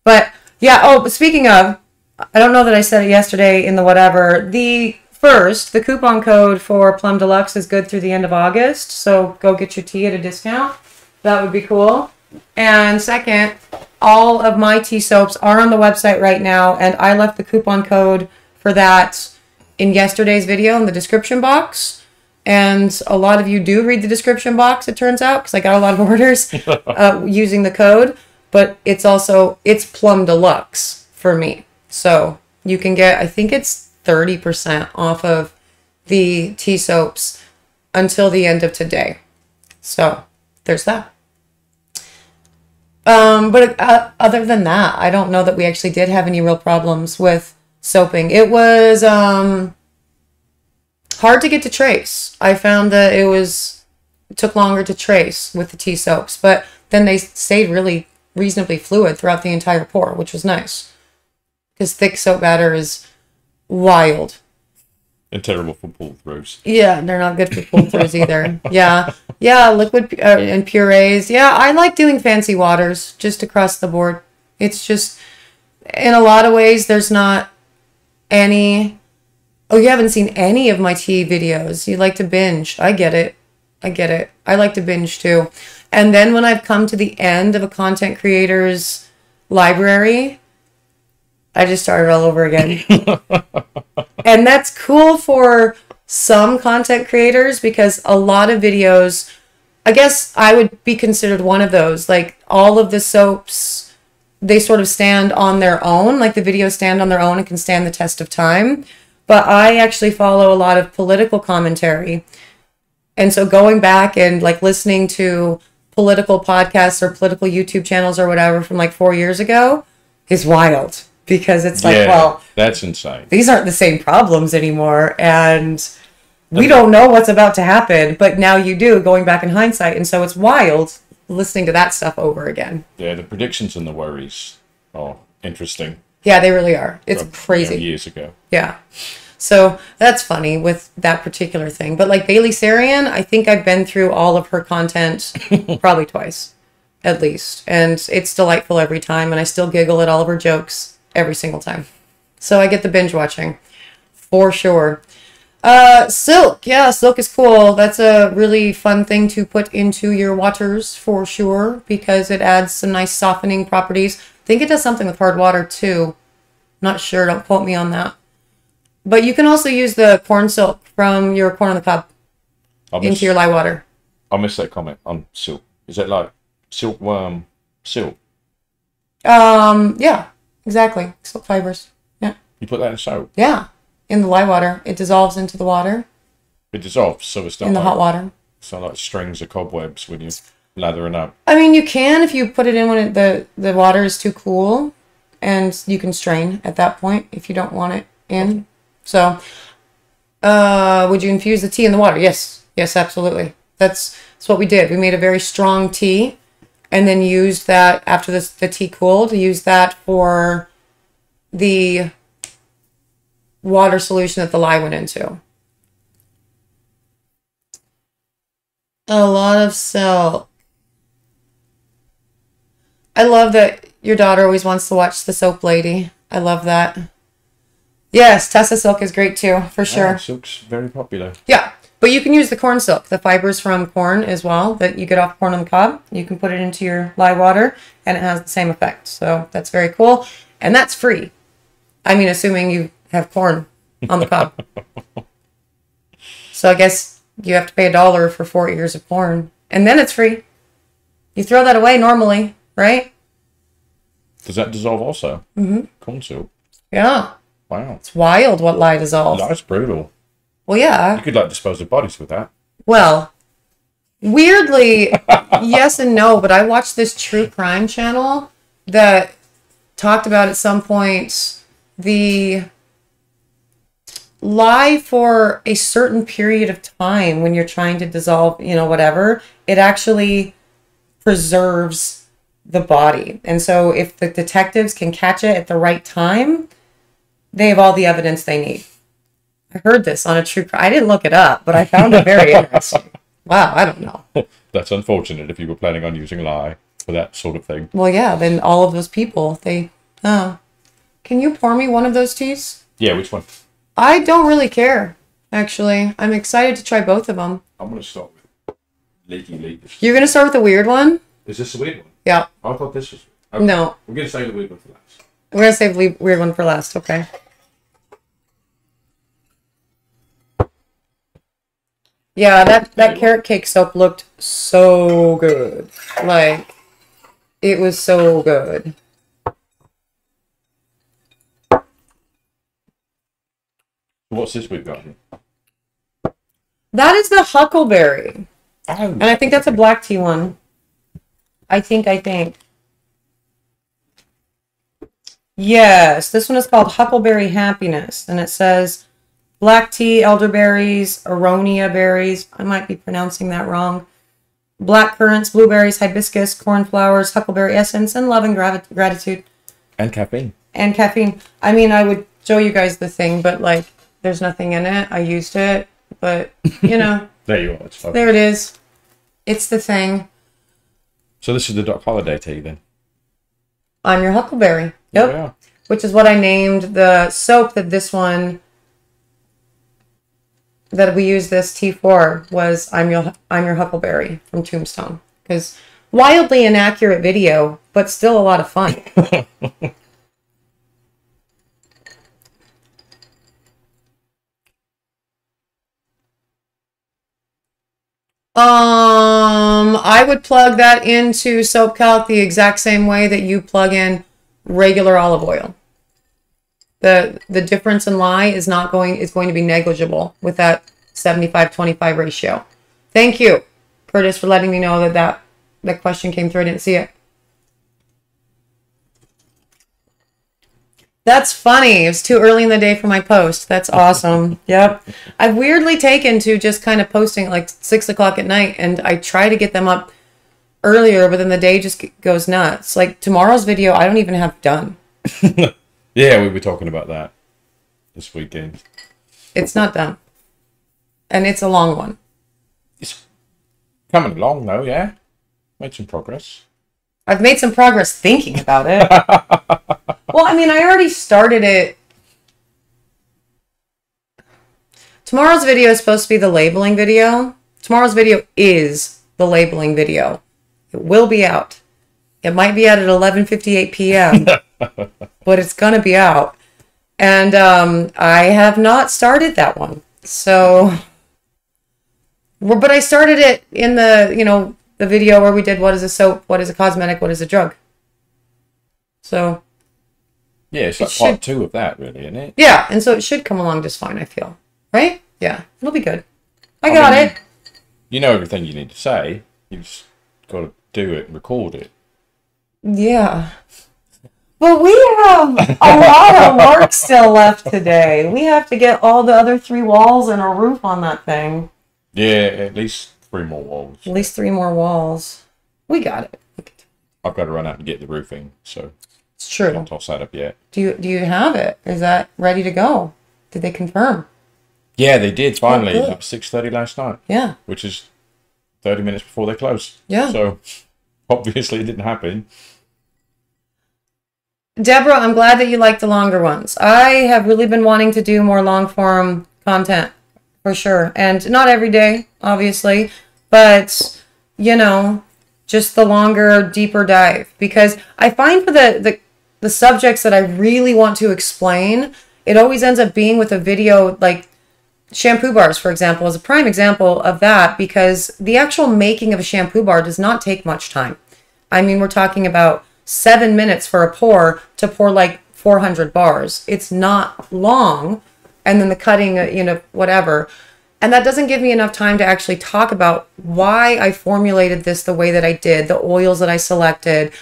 But yeah, oh, speaking of, I don't know that I said it yesterday in the whatever. The first, the coupon code for Plum Deluxe is good through the end of August, so go get your tea at a discount. That would be cool. And second, all of my tea soaps are on the website right now, and I left the coupon code for that in yesterday's video in the description box. And a lot of you do read the description box, it turns out, because I got a lot of *laughs* orders *laughs* uh, using the code. But it's also it's Plum Deluxe for me, so you can get I think it's thirty percent off of the tea soaps until the end of today. So there's that. Um, but uh, other than that, I don't know that we actually did have any real problems with soaping. It was um, hard to get to trace. I found that it was took longer to trace with the tea soaps, but then they stayed really reasonably fluid throughout the entire pour, which was nice. Because thick soap batter is wild. And terrible for pull throughs. Yeah, they're not good for pull throughs either. *laughs* Yeah, yeah, liquid uh, and purees. Yeah, I like doing fancy waters just across the board. It's just, in a lot of ways, there's not any. Oh, you haven't seen any of my tea videos. You like to binge. I get it. I get it. I like to binge too. And then when I've come to the end of a content creator's library, I just started all over again. *laughs* and that's cool for some content creators because a lot of videos i guess i would be considered one of those. Like all of the soaps they sort of stand on their own. Like the videos stand on their own and can stand the test of time. But i actually follow a lot of political commentary. And so going back and like listening to political podcasts or political youtube channels or whatever from like four years ago is wild because it's like yeah, well that's insane. these aren't the same problems anymore and we don't know what's about to happen but now you do going back in hindsight and so it's wild listening to that stuff over again. Yeah, the predictions and the worries are interesting. Yeah, they really are. It's from, you know, crazy. years ago. Yeah. So that's funny with that particular thing. But like Bailey Sarian, I think I've been through all of her content *laughs* probably twice, at least. And it's delightful every time. And I still giggle at all of her jokes every single time. So I get the binge watching for sure. Uh, Silk. Yeah, Silk is cool. That's a really fun thing to put into your waters for sure because it adds some nice softening properties. I think it does something with hard water too. Not sure. Don't quote me on that. But you can also use the corn silk from your corn on the cob miss, into your lye water. I missed that comment on silk. Is it like silkworm silk? Um, yeah, exactly. Silk fibers. Yeah, You put that in soap. yeah. In the lye water, it dissolves into the water It dissolves, so it's not in the like, hot water. So like strings of cobwebs when you're lathering up. I mean, you can if you put it in when it, the the water is too cool, and you can strain at that point if you don't want it in. So, uh, would you infuse the tea in the water? Yes, yes, absolutely. That's that's what we did. We made a very strong tea, and then used that after this the tea cooled. Used that for the water solution that the lye went into. A lot of silk. I love that your daughter always wants to watch the soap lady. I love that. Yes, Tessa silk is great too, for sure. Yeah, silk's very popular. Yeah, but you can use the corn silk, the fibers from corn as well that you get off corn on the cob. You can put it into your lye water, and it has the same effect. So that's very cool, and that's free. I mean, assuming you have corn on the cob. *laughs* so I guess you have to pay a dollar for four ears of corn, and then it's free. You throw that away normally, right? Does that dissolve also? Mm-hmm. Corn silk. Yeah, Wow. it's wild what lye dissolves. That's brutal. Well, yeah. You could like dispose of bodies with that. Well, weirdly, *laughs* yes and no, but I watched this true crime channel that talked about at some point the lye for a certain period of time when you're trying to dissolve, you know, whatever, it actually preserves the body. And so if the detectives can catch it at the right time, they have all the evidence they need. I heard this on a true crime. I didn't look it up, but I found it very interesting. *laughs* Wow, I don't know. That's unfortunate if you were planning on using lye for that sort of thing. Well, yeah, then all of those people, they, oh. Can you pour me one of those teas? Yeah, which one? I don't really care, actually. I'm excited to try both of them. I'm going to start with leaky leak. You're going to start with the weird one? Is this the weird one? Yeah. I thought this was. Okay. No. I'm going to say the weird one for last. We're going to save the weird one for last, okay? Yeah, that, that carrot cake soap looked so good. Like, it was so good. What's this we've got here? That is the huckleberry. Oh, And I think that's a black tea one. I think, I think. Yes, this one is called Huckleberry Happiness. And it says black tea, elderberries, aronia berries. I might be pronouncing that wrong. Black currants, blueberries, hibiscus, cornflowers, huckleberry essence, and love and gravi- gratitude. and caffeine. And caffeine. I mean, I would show you guys the thing, but like, there's nothing in it. I used it, but you know, *laughs* There you are. It's there it is. It's the thing. So this is the Doc Holliday tea then. I'm your huckleberry. Yep. Which is what I named the soap that this one that we use this tea for was I'm your I'm your huckleberry from Tombstone because wildly inaccurate video, but still a lot of fun. *laughs* Um, I would plug that into SoapCalc the exact same way that you plug in regular olive oil. The the difference in lye is not going is going to be negligible with that 75-25 ratio. Thank you, Curtis, for letting me know that that, that question came through. I didn't see it. That's funny. It was too early in the day for my post. That's awesome. *laughs* yep. I've weirdly taken to just kind of posting at like six o'clock at night, and I try to get them up earlier, but then the day just goes nuts. Like tomorrow's video, I don't even have done. *laughs* Yeah, we were talking about that this weekend. It's not done. And it's a long one. It's coming along though, yeah. Made some progress. I've made some progress thinking about it. *laughs* well, I mean, I already started it. Tomorrow's video is supposed to be the labeling video. Tomorrow's video is the labeling video. It will be out. It might be out at 11:58 p.m., *laughs* but it's going to be out. And um, I have not started that one. So well, but I started it in the, you know, the video where we did what is a soap, what is a cosmetic, what is a drug. So, Yeah, it's It like part should- two of that, really, isn't it? yeah, and so it should come along just fine, I feel. Right? Yeah, it'll be good. I got mean- it. You know everything you need to say. You just got to do it and record it. Yeah. But we have a lot of work still left today. We have to get all the other three walls and a roof on that thing. Yeah, at least three more walls. At least three more walls. We got it. I've got to run out and get the roofing, so It's true. can't toss that up yet. Do you do you have it? Is that ready to go? Did they confirm? Yeah, they did oh, finally good. at six thirty last night, Yeah. which is thirty minutes before they closed. Yeah. So *laughs* obviously it didn't happen. Deborah, I'm glad that you like the longer ones. I have really been wanting to do more long form content for sure. And not every day, obviously, but you know, just the longer, deeper dive. Because I find for the, the the subjects that I really want to explain, it always ends up being with a video like shampoo bars, for example, is a prime example of that because the actual making of a shampoo bar does not take much time. I mean, we're talking about seven minutes for a pour to pour like 400 bars. It's not long. And then the cutting, uh, you know, whatever. And that doesn't give me enough time to actually talk about why I formulated this the way that I did, the oils that I selected,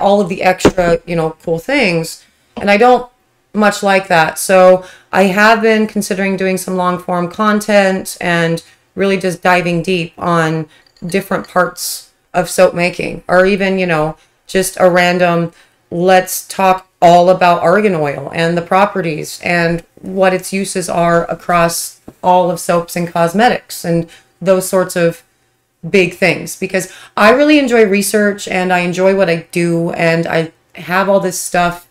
all of the extra, you know, cool things. And I don't much like that. So I have been considering doing some long form content and really just diving deep on different parts of soap making or even, you know, just a random let's talk all about argan oil and the properties and what its uses are across all of soaps and cosmetics and those sorts of big things. Because I really enjoy research and I enjoy what I do and I have all this stuff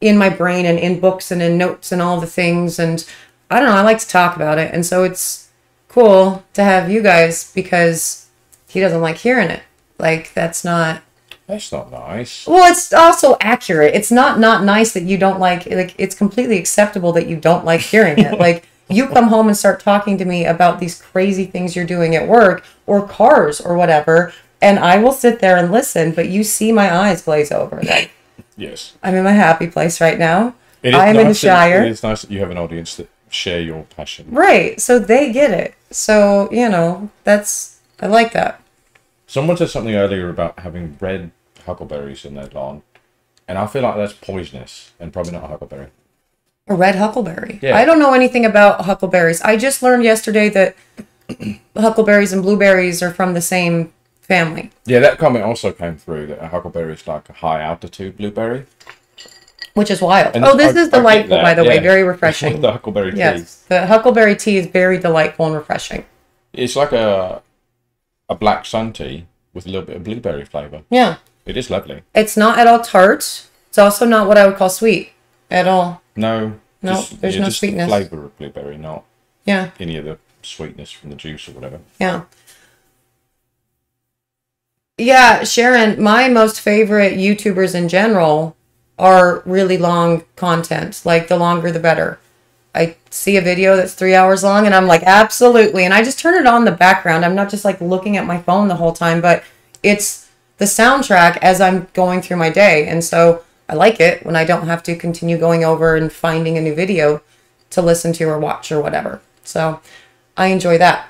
in my brain and in books and in notes and all the things and I don't know I like to talk about it. And so it's cool to have you guys because he doesn't like hearing it. Like that's not That's not nice. well it's also accurate it's not not nice that you don't like like it's completely acceptable that you don't like hearing it *laughs* like you come home and start talking to me about these crazy things you're doing at work or cars or whatever and I will sit there and listen but you see my eyes glaze over like Yes. I'm in my happy place right now It I am in the nice Shire. It is nice that you have an audience that share your passion. right so they get it so you know that's I like that Someone said something earlier about having red huckleberries in their lawn, and I feel like that's poisonous and probably not a huckleberry. A red huckleberry. Yeah. I don't know anything about huckleberries. I just learned yesterday that *clears throat* huckleberries and blueberries are from the same family, Yeah, that comment also came through that a huckleberry is like a high altitude blueberry. which is wild. And oh, this I- is delightful, by the way. Very *laughs* refreshing. the huckleberry tea. yes, the huckleberry tea is very delightful and refreshing. It's like a a black sun tea with a little bit of blueberry flavor. Yeah, It is lovely. it's not at all tart. It's also not what I would call sweet at all. No, No, there's no just sweetness. The flavor of blueberry, not Yeah, any of the sweetness from the juice or whatever. yeah. Yeah, Sharon, my most favorite YouTubers in general are really long content. Like the longer the better. I see a video that's three hours long and I'm like, absolutely. And I just turn it on the background. I'm not just like looking at my phone the whole time, but it's the soundtrack as I'm going through my day. And so I like it when I don't have to continue going over and finding a new video to listen to or watch or whatever. So I enjoy that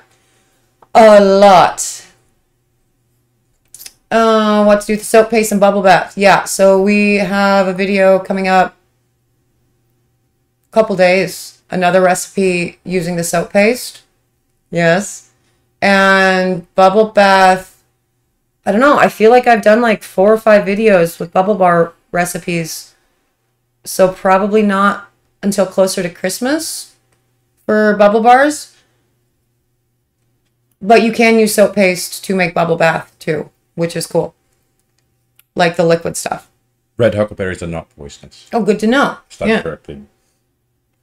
a lot. Uh, what to do with the soap paste and bubble bath? Yeah, so we have a video coming up a couple days. Another recipe using the soap paste. Yes. And bubble bath. I don't know. I feel like I've done like four or five videos with bubble bar recipes. So probably not until closer to Christmas for bubble bars. But you can use soap paste to make bubble bath too, which is cool. Like the liquid stuff. Red huckleberries are not poisonous. Oh, good to know. Is Yeah. correctly?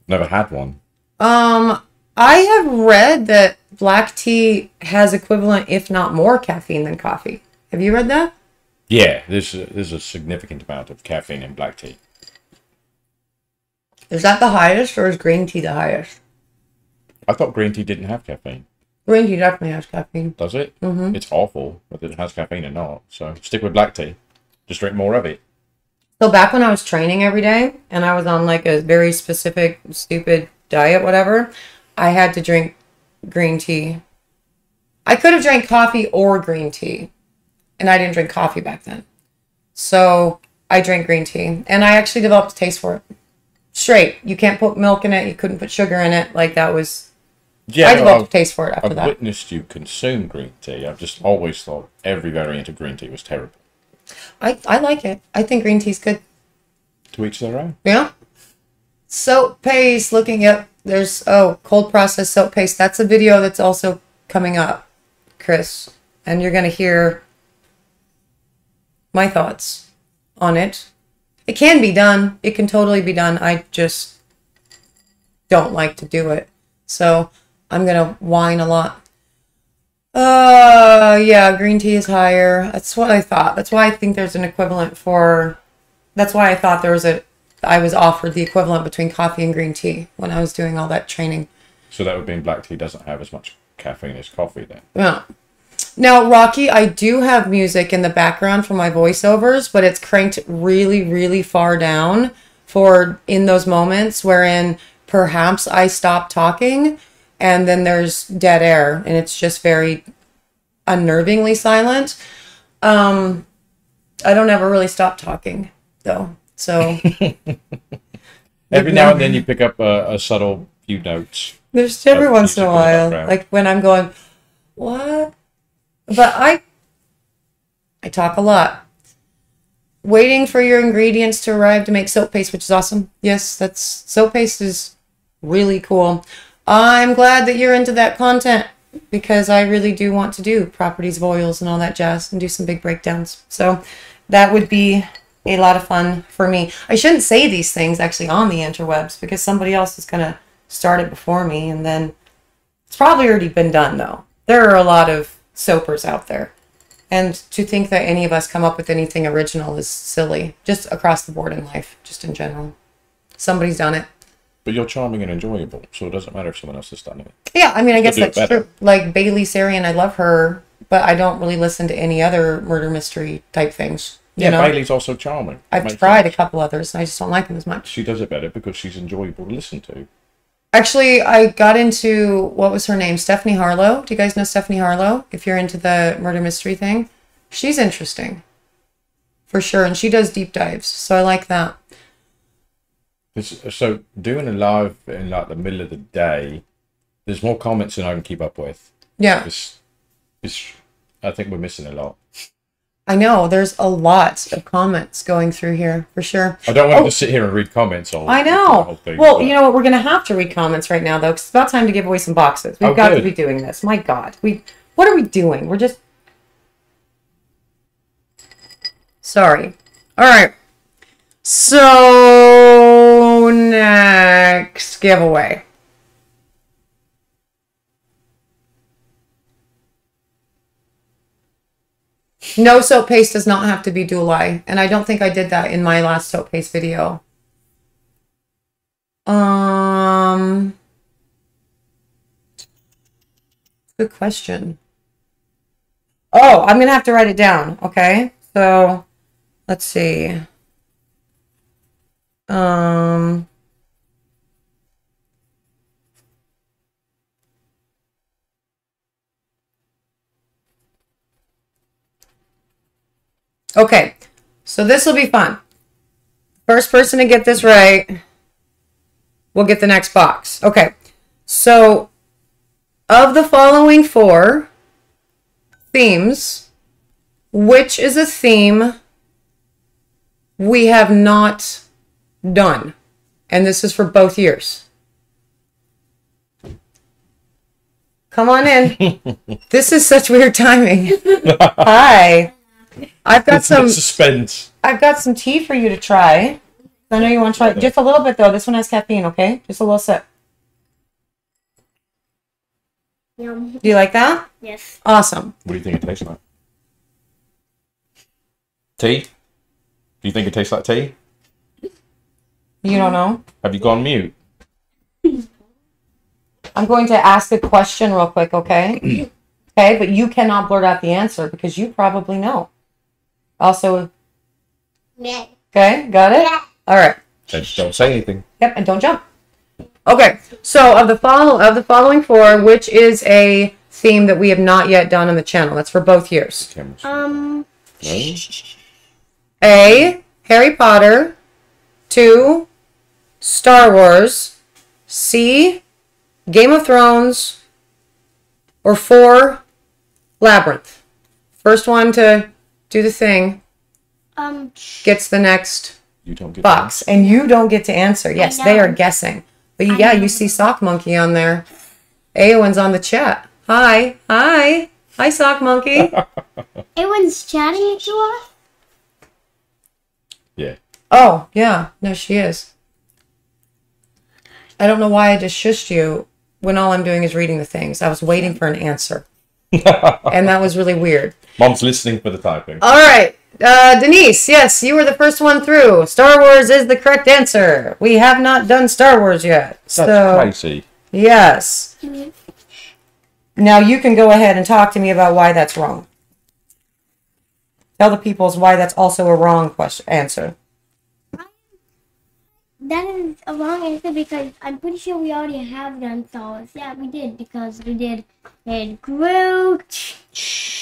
Never had one. Um, I have read that black tea has equivalent, if not more, caffeine than coffee. Have you read that? Yeah, there's a, there's a significant amount of caffeine in black tea. Is that the highest, or is green tea the highest? I thought green tea didn't have caffeine. Green tea definitely has caffeine. Does it? Mm-hmm. It's awful whether it has caffeine or not. So stick with black tea. Just drink more of it. So back when I was training every day and I was on like a very specific, stupid diet, whatever, I had to drink green tea. I could have drank coffee or green tea, and I didn't drink coffee back then. So I drank green tea, and I actually developed a taste for it. Straight. You can't put milk in it. You couldn't put sugar in it. Like that was. Yeah, I developed a I've, taste for it after I've that. witnessed you consume green tea. I've just always thought every variant of green tea was terrible. I I like it. I think green tea's good. To each their own. Yeah. Soap paste, looking at there's oh, cold processed soap paste. That's a video that's also coming up, Chris. And you're gonna hear my thoughts on it. It can be done. It can totally be done. I just don't like to do it. So I'm gonna whine a lot. Uh yeah, green tea is higher. That's what I thought. That's why I think there's an equivalent for that's why I thought there was a I was offered the equivalent between coffee and green tea when I was doing all that training. So that would mean black tea doesn't have as much caffeine as coffee then. Yeah. Now, Rocky, I do have music in the background for my voiceovers, but it's cranked really, really far down for in those moments wherein perhaps I stop talking and then there's dead air and it's just very unnervingly silent. Um, I don't ever really stop talking though. So *laughs* Every now and then you pick up a, a subtle few notes. There's every once in a music in the while, like when I'm going, what? But I, I talk a lot. Waiting for your ingredients to arrive to make soap paste, which is awesome. Yes, that's soap paste is really cool. I'm glad that you're into that content because I really do want to do properties of oils and all that jazz and do some big breakdowns. So that would be a lot of fun for me. I shouldn't say these things actually on the interwebs because somebody else is going to start it before me and then it's probably already been done though. There are a lot of soapers out there. And to think that any of us come up with anything original is silly, just across the board in life, just in general. Somebody's done it. But you're charming and enjoyable, so it doesn't matter if someone else has done it. Yeah, I mean, I guess that's better. true. Like Bailey Sarian, I love her, but I don't really listen to any other murder mystery type things. You Yeah, know, Bailey's also charming. I've tried sense. a couple others, and I just don't like them as much. She does it better because she's enjoyable to listen to. Actually, I got into what was her name? Stephanie Harlow. Do you guys know Stephanie Harlow? If you're into the murder mystery thing, she's interesting for sure, and she does deep dives, so I like that. So doing a live in like the middle of the day, there's more comments than I can keep up with. Yeah, It's, it's, I think we're missing a lot. I know. There's a lot of comments going through here for sure. I don't want Oh. to sit here and read comments all. I know. thing, Well, but- you know what? We're gonna have to read comments right now, though, because it's about time to give away some boxes. We've Oh, got to be doing this. My God, we. What are we doing? We're just. Sorry. All right. So next giveaway. No soap paste does not have to be dual lye, and I don't think I did that in my last soap paste video. Um, good question. Oh, I'm gonna have to write it down. Okay, so let's see. Um. Okay, so this will be fun. First person to get this right will get the next box. Okay, so of the following four themes, which is a theme we have not done. And this is for both years. Come on in. *laughs* this is such weird timing. Hi. I've got some suspense. I've got some tea for you to try. I know you want to try it. Just a little bit though. This one has caffeine, okay? Just a little sip. Yum. Do you like that? Yes. Awesome. What do you think it tastes like? Tea? Do you think it tastes like tea? You don't know? Have you gone mute? I'm going to ask a question real quick, okay? *clears throat* okay, but you cannot blurt out the answer because you probably know. Also, Yeah. okay, got it? All right. Then just don't say anything. Yep, and don't jump. Okay, so of the follow of the following four, which is a theme that we have not yet done on the channel? That's for both years. Um. A. Harry Potter. Two. Star Wars. C. Game of Thrones. Or four. Labyrinth. First one to do the thing Um. gets the next You don't get box, and you don't get to answer. Yes, they are guessing. But yeah, you see Sock Monkey on there. Aowen's on the chat. Hi, hi, hi, Sock Monkey. *laughs* Everyone's chatting at you us. Yeah. oh yeah, no, she is. I don't know why I just shushed you when all I'm doing is reading the things. I was waiting for an answer, *laughs* and that was really weird. Mom's listening for the typing. All right. Uh, Denise, yes, you were the first one through. Star Wars is the correct answer. We have not done Star Wars yet. That's so, crazy. yes. Now you can go ahead and talk to me about why that's wrong. Tell the peoples why that's also a wrong question answer. That is a wrong answer because I'm pretty sure we already have done Star Wars. Yeah, we did because we did Ed Groot.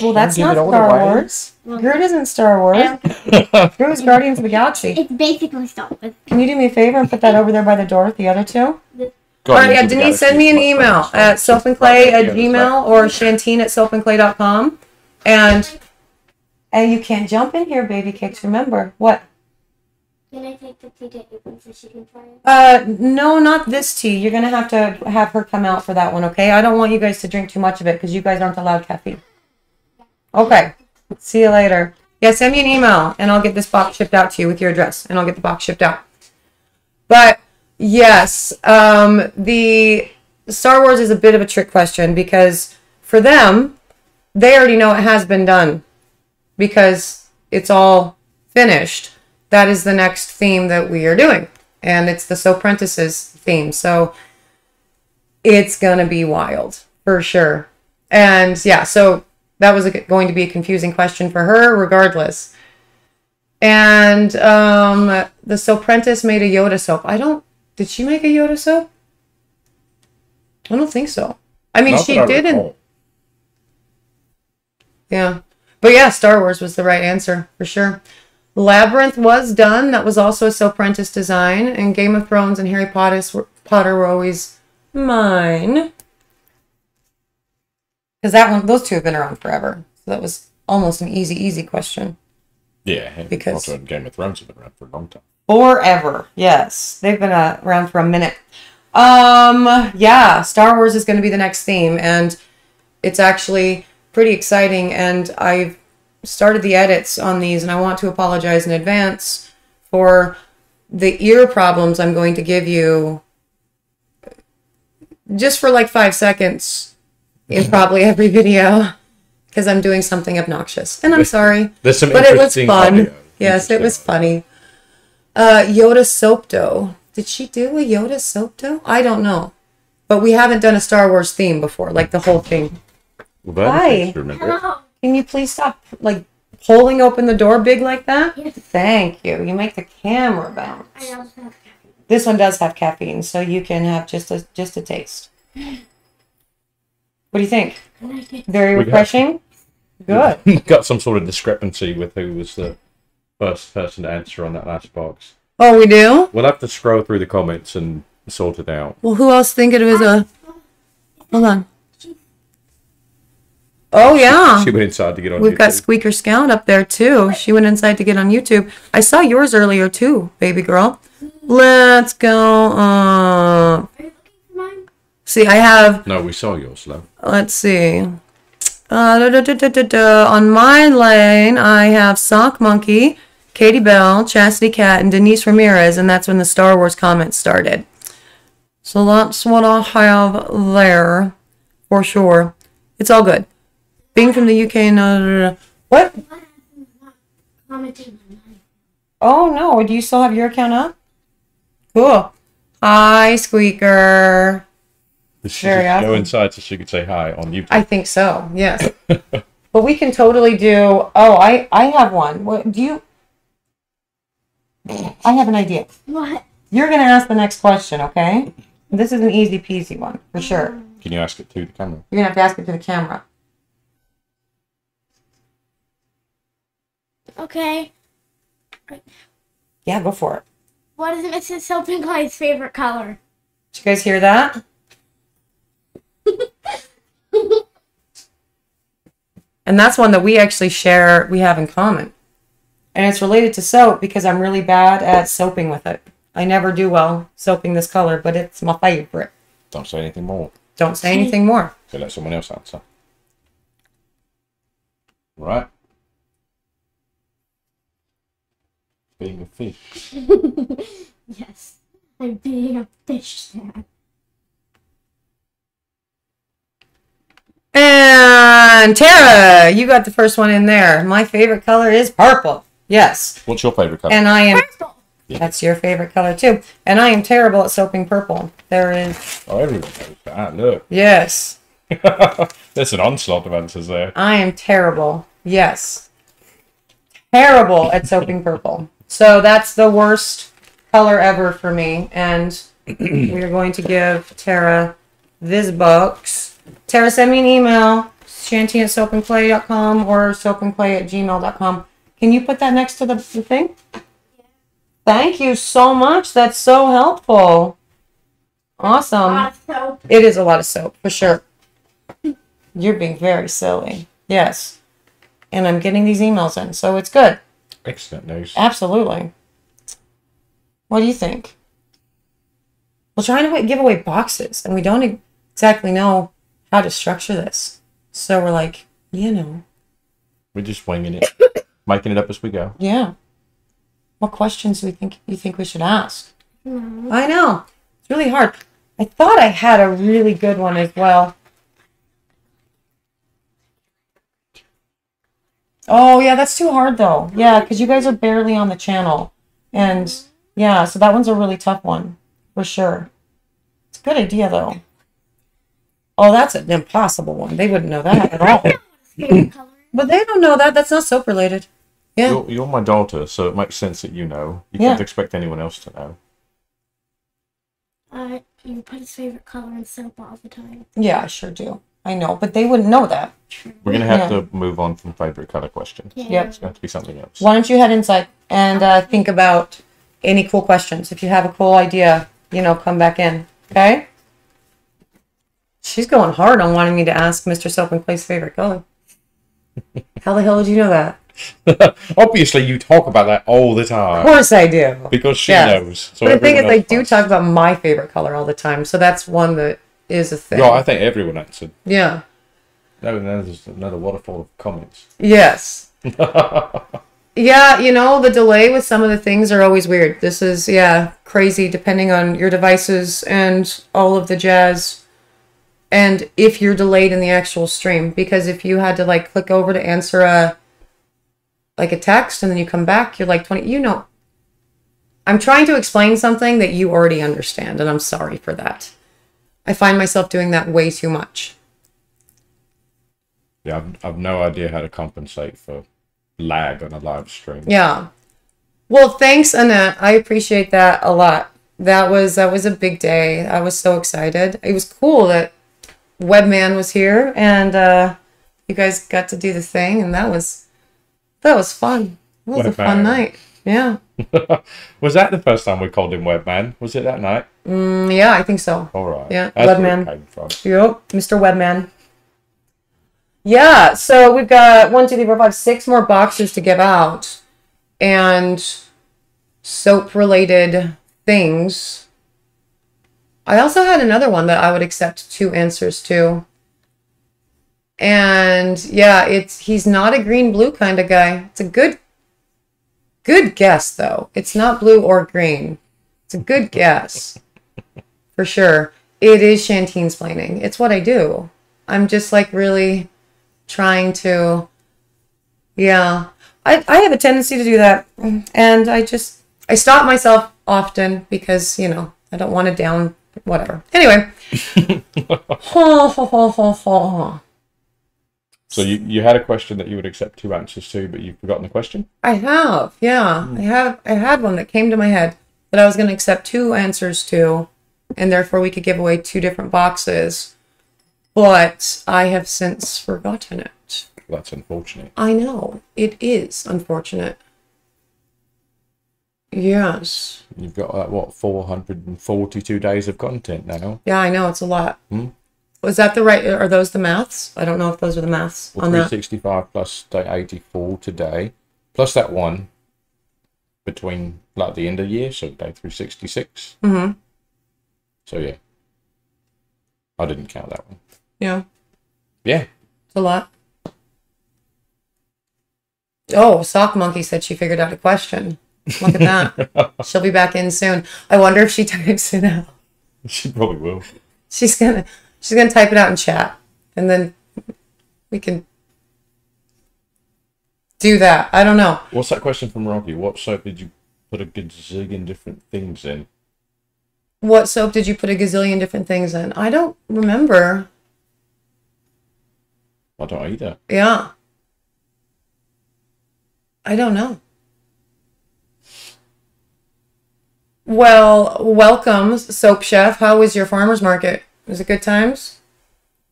Well, that's not it all Star away. Wars. Groot isn't Star Wars. *laughs* Groot is Guardians of the Galaxy. it's basically Star Wars. Can you do me a favor and put that over there by the door with the other two? God, All right, yeah, Denise, send me an email at stuff. soapandclay at gmail or shantine at soapandclay.com. And and you can't jump in here, baby cakes. Remember what? Can I take the tea to April so she can try it? Uh, no, not this tea. You're gonna have to have her come out for that one, okay? I don't want you guys to drink too much of it because you guys aren't allowed caffeine. Okay. See you later. Yeah, send me an email and I'll get this box shipped out to you with your address, and I'll get the box shipped out. But yes, um, the Star Wars is a bit of a trick question because for them, they already know it has been done because it's all finished. That is the next theme that we are doing, and it's the Soprentices theme. So it's gonna be wild for sure. And yeah, so that was a, going to be a confusing question for her, regardless. And um, the Soprentice made a Yoda soap. I don't. Did she make a Yoda soap? I don't think so. I mean, Not she I didn't. recall. Yeah. But yeah, Star Wars was the right answer for sure. Labyrinth was done. That was also a Soprentice design. And Game of Thrones and Harry Potter were, Potter were always mine. Because that one, those two have been around forever. So that was almost an easy, easy question. Yeah, Because- also Game of Thrones have been around for a long time. Forever. Yes. They've been uh, around for a minute. Um, yeah, Star Wars is going to be the next theme. And it's actually pretty exciting. And I've started the edits on these, and I want to apologize in advance for the ear problems I'm going to give you just for like five seconds in *laughs* probably every video because I'm doing something obnoxious. And I'm sorry. There's some But it was fun. audio. Yes, it was funny. Uh, Yoda soap dough. Did she do a Yoda soap dough? I don't know. But we haven't done a Star Wars theme before, like the whole thing. Well, Hi. remember. Hello. Can you please stop like holding open the door big like that? Yes. Thank you. You make the camera bounce. I also have caffeine. This one does have caffeine, so you can have just a just a taste. What do you think? I like it. Very We got- refreshing. Good. *laughs* Got some sort of discrepancy with who was the first person to answer on that last box. Oh, we do. We'll have to scroll through the comments and sort it out. Well, who else think it was a? Hold on. Oh yeah. She went inside to get on YouTube. We've got Squeaker Scout up there too. She went inside to get on YouTube. I saw yours earlier too, baby girl. Let's go. Uh, Are you looking for mine? see, I have. No, we saw yours, love. Let's see. Uh, da, da, da, da, da, da. On my lane, I have Sock Monkey, Katie Bell, Chastity Cat, and Denise Ramirez, and that's when the Star Wars comments started. So that's what I have there, for sure. It's all good. Being from the UK, no, no, no, no. what? Commenting on. Oh no, do you still have your account up? Cool. Hi, Squeaker. Did she Very just go awesome. inside so she could say hi on YouTube? I think so. Yes. *laughs* but we can totally do. Oh, I I have one. What do you? I have an idea. What? You're gonna ask the next question, okay? This is an easy peasy one for sure. Can you ask it to the camera? You're gonna have to ask it to the camera. Okay. Yeah, go for it. What is Mrs. Soap and Clay's favorite color? Did you guys hear that? *laughs* and that's one that we actually share, we have in common. And it's related to soap because I'm really bad at soaping with it. I never do well soaping this color, but it's my favorite. Don't say anything more. Don't say anything more. So let someone else answer. Right. Being a fish. *laughs* Yes. I'm being a fish dad. And Tara, you got the first one in there. My favorite color is purple. Yes. What's your favourite colour? And I am Purple. that's your favorite color too. And I am terrible at soaping purple. There is oh, everyone knows that. Look. *laughs* yes. There's an onslaught of answers there. I am terrible. Yes. Terrible at soaping purple. So that's the worst color ever for me. And *clears throat* we are going to give Tara this box. Tara, send me an email, shanty at soapandclay.com or soapandclay at gmail.com. Can you put that next to the, the thing? Thank you so much. That's so helpful. Awesome. lot of soap. It is a lot of soap, for sure. You're being very silly. Yes. And I'm getting these emails in, so it's good. Excellent news. Absolutely. What do you think? We're trying to give away boxes, and we don't exactly know how to structure this. So we're like, you know, We're just winging it, *coughs* making it up as we go. yeah. What questions do we think you think we should ask? No. I know. It's really hard. I thought I had a really good one as well. Oh, yeah, that's too hard though. Yeah, because you guys are barely on the channel. And yeah, so that one's a really tough one for sure. It's a good idea though. Oh, that's an impossible one. They wouldn't know that at all. *laughs* But they don't know that. That's not soap related. Yeah. You're, you're my daughter, so it makes sense that you know. You Yeah. can't expect anyone else to know. Uh, you put his favorite color in soap all the time. Yeah, I sure do. I know, but they wouldn't know that. We're gonna have Yeah. to move on from favourite colour questions. Yeah. Yep. It's going to have to be something else. Why don't you head inside and uh, think about any cool questions? If you have a cool idea, you know, come back in. Okay? She's going hard on wanting me to ask Mr. Soap and Clay's favorite color. *laughs* How the hell did you know that? *laughs* Obviously, you talk about that all the time. Of course I do. because she Yes. knows. So but the thing is, I do talk about my favorite color all the time, so that's one that is a thing. Yeah, I think everyone answered. yeah. No, no, there's another waterfall of comments. Yes. *laughs* yeah, you know, the delay with some of the things are always weird. This is, yeah, crazy depending on your devices and all of the jazz. And if you're delayed in the actual stream, because if you had to like click over to answer a like a text and then you come back, you're like 20, you know. I'm trying to explain something that you already understand, and I'm sorry for that. I find myself doing that way too much. Yeah, I've, I've no idea how to compensate for lag on a live stream. Yeah. Well, thanks, Annette. I appreciate that a lot. That was that was a big day. I was so excited. It was cool that Webman was here and uh, you guys got to do the thing, and that was that was fun. It was a fun night. Yeah. *laughs* Was that the first time we called him Webman? Was it that night? Mm, yeah, I think so. All right. Yeah, That's where Webman. it came from. Yep, Mr. Webman. yeah, so we've got one, two, three, four, five, six more boxes to give out, and soap-related things. I also had another one that I would accept two answers to. And yeah, it's he's not a green blue kind of guy. It's a good good guess though. It's not blue or green. It's a good guess. For sure. It is Shantine's planning. It's what I do. I'm just like really trying to yeah. I, I have a tendency to do that. And I just I stop myself often because, you know, I don't want to down whatever. Anyway. *laughs* Ha, ha, ha, ha, ha. So you, you had a question that you would accept two answers to, but you've forgotten the question? I have, yeah. I have I had one that came to my head that I was gonna accept two answers to, and therefore we could give away two different boxes. But I have since forgotten it. That's unfortunate. I know. It is unfortunate. Yes. You've got, uh, what, 442 days of content now? Yeah, I know, it's a lot. Hmm. Was that the right are those the maths? I don't know if those are the maths Well, on that. 365 plus day 84 today, plus that one between like the end of the year, so day 366. Mm-hmm. So yeah, I didn't count that one. Yeah. Yeah, It's a lot. Oh, Sock Monkey said she figured out a question. Look at that. *laughs* She'll be back in soon. I wonder if she types it out. she probably will. She's gonna she's gonna type it out in chat. And then we can do that. I don't know. What's that question from Rocky? What soap did you put a gazillion different things in? What soap did you put a gazillion different things in? I don't remember. I don't either. Yeah. I don't know. Well, welcome, Soap Chef. How was your farmer's market? Was it good times?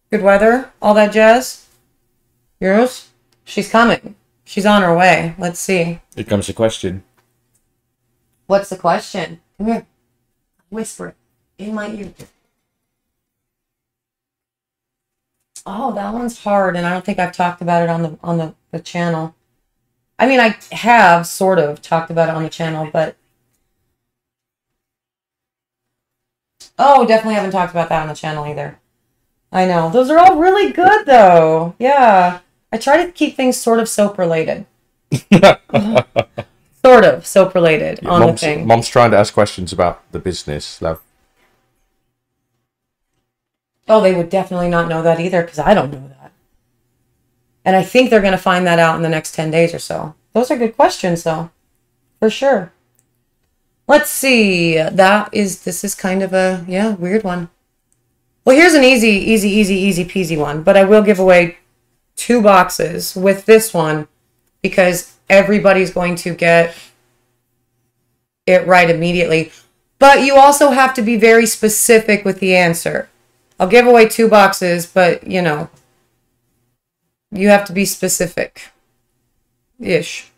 Good weather? All that jazz? Yours? She's coming. She's on her way. Let's see. Here comes the question. What's the question? Come here. Whisper it in my ear. Oh, that one's hard, and I don't think I've talked about it on the on the, the channel. I mean, I have sort of talked about it on the channel, but oh, definitely haven't talked about that on the channel either. I know those are all really good, though. Yeah, I try to keep things sort of soap related. *laughs* Sort of soap related on the thing. Mom's trying to ask questions about the business, love. Oh, they would definitely not know that either because I don't know that. And I think they're going to find that out in the next 10 days or so. Those are good questions, though, for sure. Let's see. That is, this is kind of a, yeah, weird one. Well, here's an easy, easy, easy, easy peasy one, but I will give away two boxes with this one because everybody's going to get it right immediately. But you also have to be very specific with the answer. I'll give away two boxes, but you know, you have to be specific. Ish.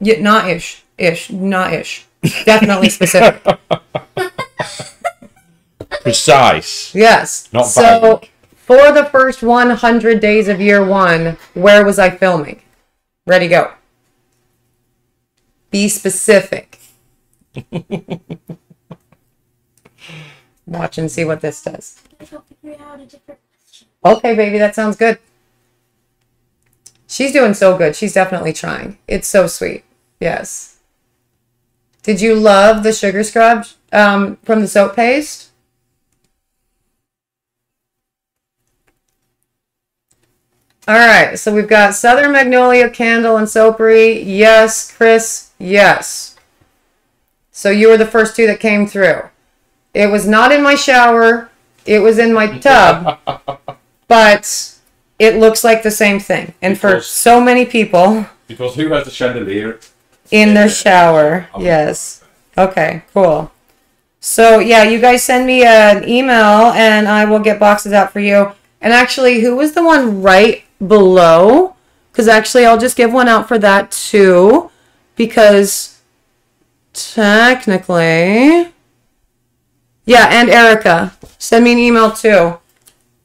Yeah, not ish. Ish. Not ish. Definitely specific. *laughs* Precise. Yes. Not so vague. for the first 100 days of year one, where was I filming? Ready, go. Be specific. *laughs* Watch and see what this does. Guess I'll figure out a different question. Okay, baby, that sounds good. She's doing so good. She's definitely trying. It's so sweet. Yes. Did you love the sugar scrub um, from the soap paste? All right, so we've got Southern Magnolia Candle and Soapery. Yes, Chris. Yes. So you were the first two that came through. It was not in my shower. It was in my tub. *laughs* but it looks like the same thing. And for so many people Because who has the chandelier? In their shower. Yes. Okay, cool. So, yeah, you guys send me an email and I will get boxes out for you. And actually, who was the one right below? Because actually, I'll just give one out for that too. Because technically. Yeah, and Erica. Send me an email too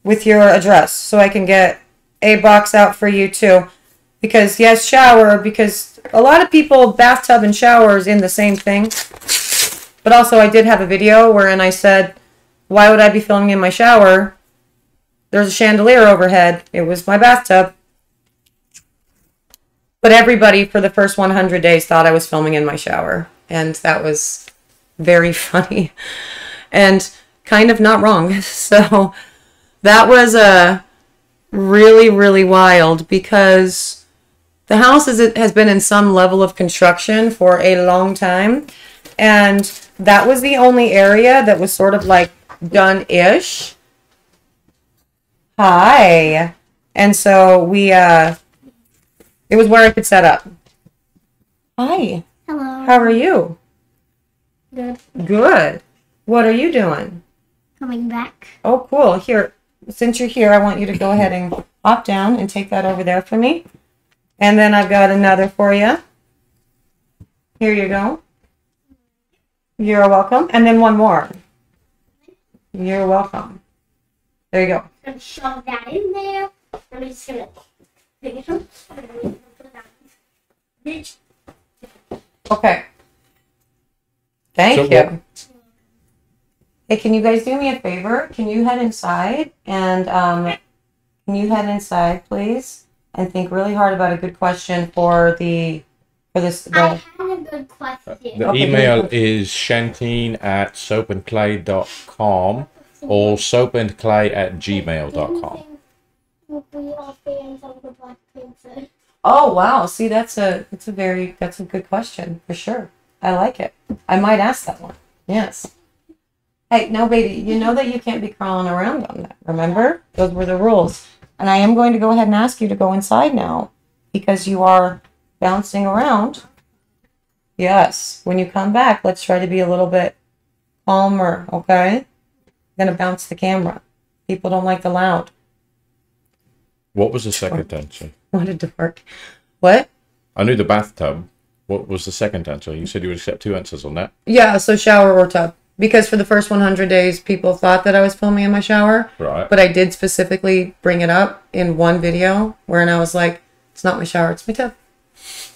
with your address so I can get a box out for you too. Because yes, shower, because a lot of people bathtub and shower is in the same thing. But also I did have a video wherein I said, why would I be filming in my shower? There's a chandelier overhead. It was my bathtub. But everybody for the first 100 days thought I was filming in my shower. And that was very *laughs* funny and kind of not wrong. *laughs* So that was a really, really wild because the house is, has been in some level of construction for a long time. And that was the only area that was sort of like done ish. Hi. And so we, uh, it was where I could set up. Hi. Hello. How are you? Good. Good. What are you doing? Coming back. Oh, cool. Here, since you're here, I want you to go ahead and hop down and take that over there for me. And then I've got another for you. Here you go. You're welcome. And then one more. You're welcome. There you go. gonna shove that in there. I'm just gonna pick it up. and then put that in. Okay. Thank So you. what- Hey, can you guys do me a favor? Can you head inside and um, can you head inside, please, and think really hard about a good question for the for this. I The, had a good question. The Okay. email is shantine at soapandclay.com or soapandclay at gmail.com. We all fans of the Black Panther. oh wow! See, that's a that's a very that's a good question for sure. I like it. I might ask that one. Yes. Hey, no, baby, you know that you can't be crawling around on that. Remember, those were the rules. And I am going to go ahead and ask you to go inside now because you are bouncing around. Yes. When you come back, let's try to be a little bit calmer, okay? I'm gonna bounce the camera. People don't like the loud. What was the second answer? What a dork. What? I knew the bathtub. What was the second answer? You said you would accept two answers on that. Yeah, so shower or tub. Because for the first 100 days, people thought that I was filming in my shower. Right. But I did specifically bring it up in one video wherein I was like, it's not my shower, it's my tub.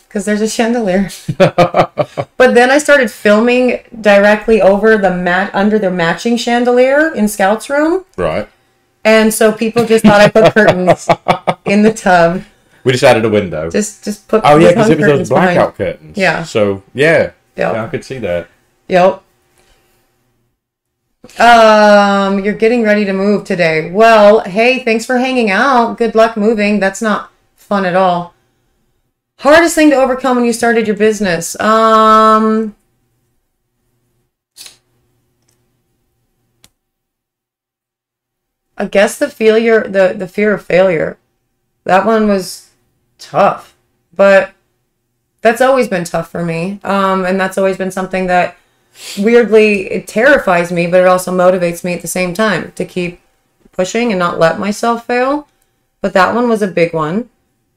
Because there's a chandelier. *laughs* but then I started filming directly over the mat under the matching chandelier in Scout's room. right. And so people just thought I put curtains *laughs* in the tub. We just added a window. Just just put oh yeah, because it was those curtains behind. blackout curtains. Yeah. So yeah. Yep. Yeah, I could see that. Yep. Um, you're getting ready to move today. Well, hey, thanks for hanging out. Good luck moving. That's not fun at all. Hardest thing to overcome when you started your business. Um, I guess the failure, the the fear of failure. That one was tough, but that's always been tough for me. Um, and that's always been something that weirdly it terrifies me, but it also motivates me at the same time to keep pushing and not let myself fail. But that one was a big one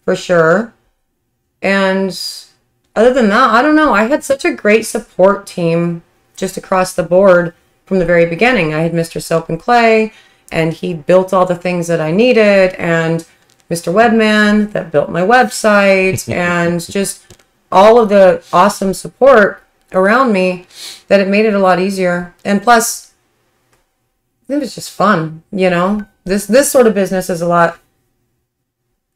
for sure. And other than that, I don't know. I had such a great support team just across the board from the very beginning. I had Mr. Soap and Clay, and he built all the things that I needed, and Mr. Webman that built my website, *laughs* and just all of the awesome support around me that it made it a lot easier. And plus, it was just fun, you know. This this sort of business is a lot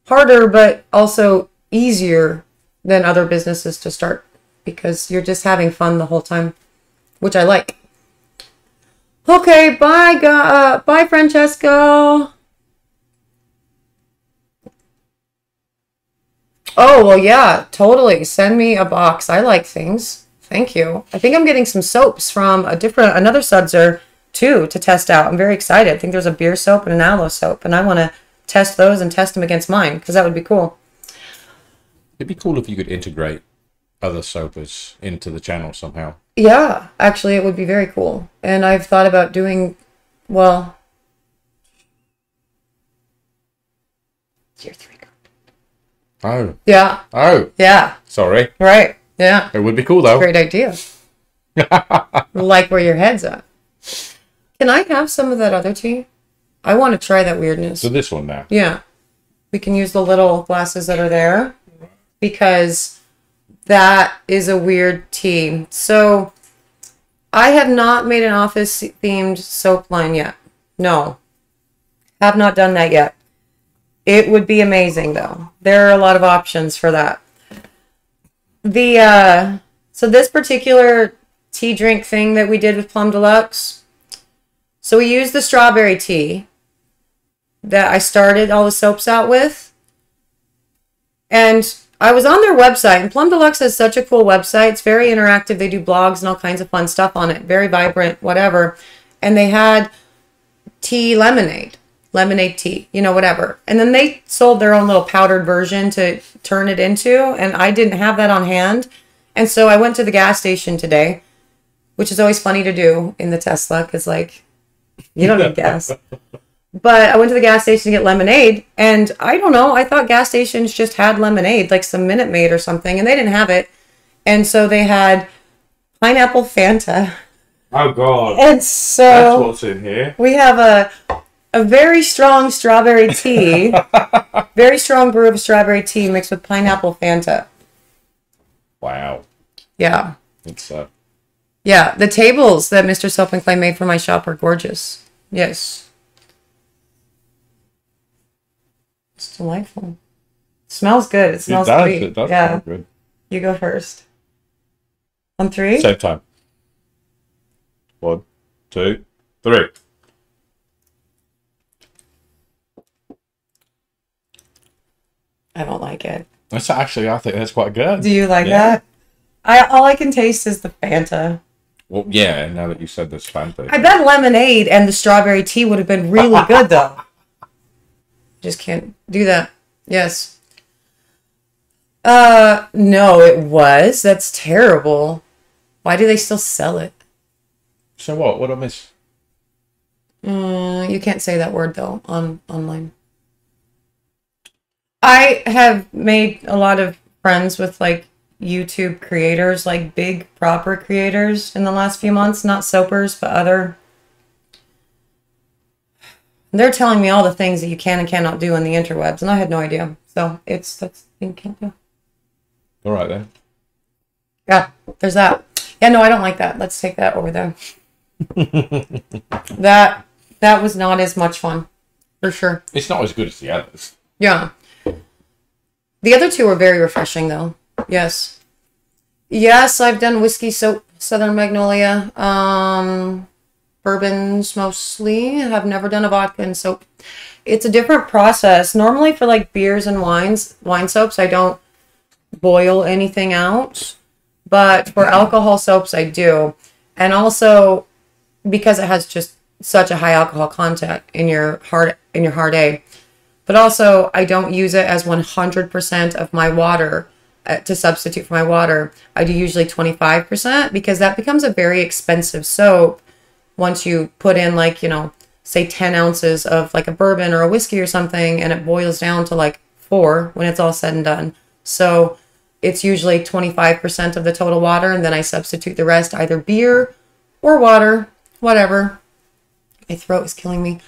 harder, but also easier than other businesses to start because you're just having fun the whole time, which I like. Okay, bye, uh, bye, Francesco. Oh well, yeah, totally. Send me a box. I like things. Thank you. I think I'm getting some soaps from a different another Sudzer too to test out. I'm very excited. I think there's a beer soap and an aloe soap, and I want to test those and test them against mine because that would be cool. It'd be cool if you could integrate other soapers into the channel somehow. Yeah, actually, it would be very cool. And I've thought about doing, well, tier three. Oh. Yeah, Oh. yeah, Sorry. right. Yeah, It would be cool though. great idea. *laughs* like where your head's at. Can I have some of that other tea? I want to try that weirdness. So this one now. Yeah. We can use the little glasses that are there because that is a weird tea. So I have not made an office themed soap line yet. No. Have not done that yet. It would be amazing though. There are a lot of options for that. The uh so this particular tea drink thing that we did with Plum Deluxe. So we used the strawberry tea that I started all the soaps out with. And I was on their website, and Plum Deluxe has such a cool website. It's very interactive. They do blogs and all kinds of fun stuff on it. Very vibrant, whatever. And they had tea lemonade, lemonade tea, you know, whatever. And then they sold their own little powdered version to turn it into, and I didn't have that on hand. And so I went to the gas station today, which is always funny to do in the Tesla because, like, you don't need gas. *laughs* But I went to the gas station to get lemonade, and I don't know. I thought gas stations just had lemonade, like some Minute Maid or something, and they didn't have it. And so they had pineapple Fanta. Oh God, And so that's what's in here. we have a a very strong strawberry tea, *laughs* very strong brew of strawberry tea mixed with pineapple Fanta. Wow, Yeah. it's uh, Yeah, the tables that Mr. Soap and Clay made for my shop are gorgeous. Yes. It's delightful. smells good. It it smells does. sweet. It does yeah. good. You go first. On three? Same time. One, two, three. I don't like it. That's actually, I think that's quite good. Do you like Yeah. that? I all I can taste is the Fanta. Well, yeah. Now that you said this, Fanta. I bet lemonade and the strawberry tea would have been really *laughs* good though. Just can't do that. Yes. Uh no, it was. That's terrible. Why do they still sell it? So what? What I miss? Mm, you can't say that word though on online. I have made a lot of friends with like YouTube creators, like big proper creators in the last few months, not soapers, but other. They're telling me all the things that you can and cannot do on the interwebs, and I had no idea. So it's that's you can't do. All right then. Yeah, there's that. Yeah, no, I don't like that. Let's take that over there. *laughs* that that was not as much fun, for sure. It's not as good as the others. Yeah. The other two are very refreshing, though. Yes. Yes, I've done whiskey soap, Southern Magnolia, um, bourbons mostly. I've never done a vodka and soap. It's a different process. Normally, for like beers and wines, wine soaps, I don't boil anything out, but for alcohol soaps, I do. And also, because it has just such a high alcohol content in your hard in your hard A, but also I don't use it as 100% of my water uh, to substitute for my water. I do usually 25% because that becomes a very expensive soap once you put in like, you know, say 10 ounces of like a bourbon or a whiskey or something and it boils down to like four when it's all said and done. So it's usually 25% of the total water and then I substitute the rest either beer or water, whatever. My throat is killing me.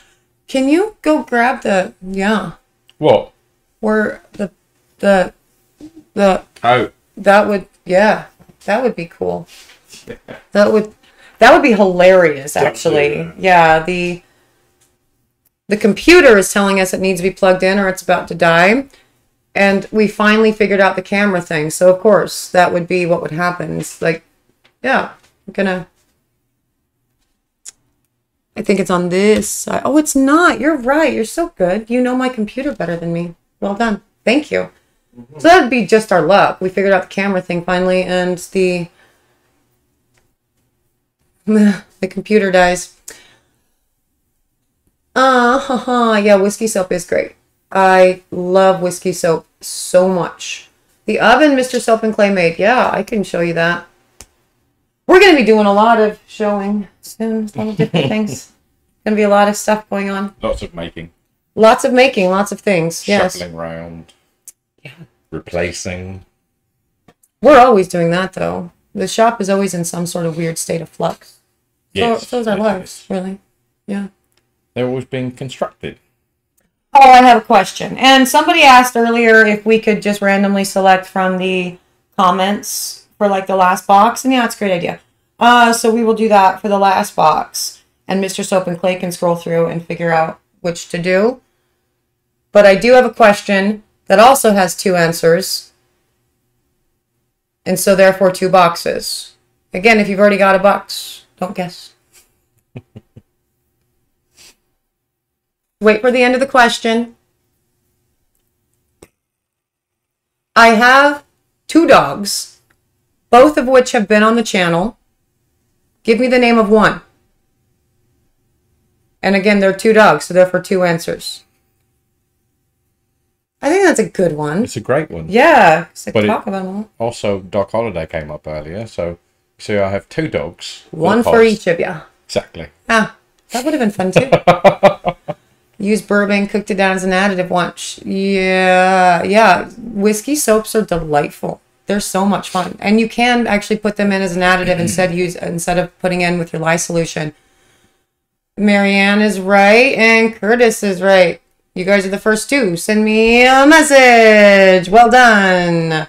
Can you go grab the yeah? What? Or the the the Oh, that would yeah, that would be cool. That would that would be hilarious actually. Yeah. Yeah, the the computer is telling us it needs to be plugged in or it's about to die. And we finally figured out the camera thing. So of course, that would be what would happen. It's like yeah, I'm gonna I think it's on this side. Oh, it's not. You're right. You're so good. You know my computer better than me. Well done. Thank you. So that'd be just our luck. We figured out the camera thing finally, and the *laughs* the computer dies. Ah, Uh huh. Yeah, whiskey soap is great. I love whiskey soap so much. The oven Mr. Soap and Clay made. Yeah, I can show you that. We're going to be doing a lot of showing soon. A lot of different *laughs* things. Going to be a lot of stuff going on. lots of making, Lots of making, lots of things. Yes. shuffling round, replacing. We're always doing that though. The shop is always in some sort of weird state of flux. Yes, so, so is our lives, really. Yeah. They're always being constructed. Oh, I have a question. And somebody asked earlier if we could just randomly select from the comments for like the last box. And yeah, it's a great idea. Uh, so we will do that for the last box. And Mr. Soap and Clay can scroll through and figure out which to do. But I do have a question that also has two answers. And so therefore two boxes. Again, if you've already got a box, don't guess. *laughs* Wait for the end of the question. I have two dogs, both of which have been on the channel. Give me the name of one. And again, they're two dogs, so therefore two answers. I think that's a good one. It's a great one. Yeah, But talk about them all. Also, Doc Holliday came up earlier, so see, I have two dogs. One for each of you. Exactly. Ah, that would have been fun too. *laughs* Use bourbon, cooked it down as an additive once. Yeah, yeah. Whiskey soaps are delightful. They're so much fun, and you can actually put them in as an additive *clears throat* instead use instead of putting in with your lye solution. Marianne is right, and Curtis is right. You guys are the first two. Send me a message. Well done. That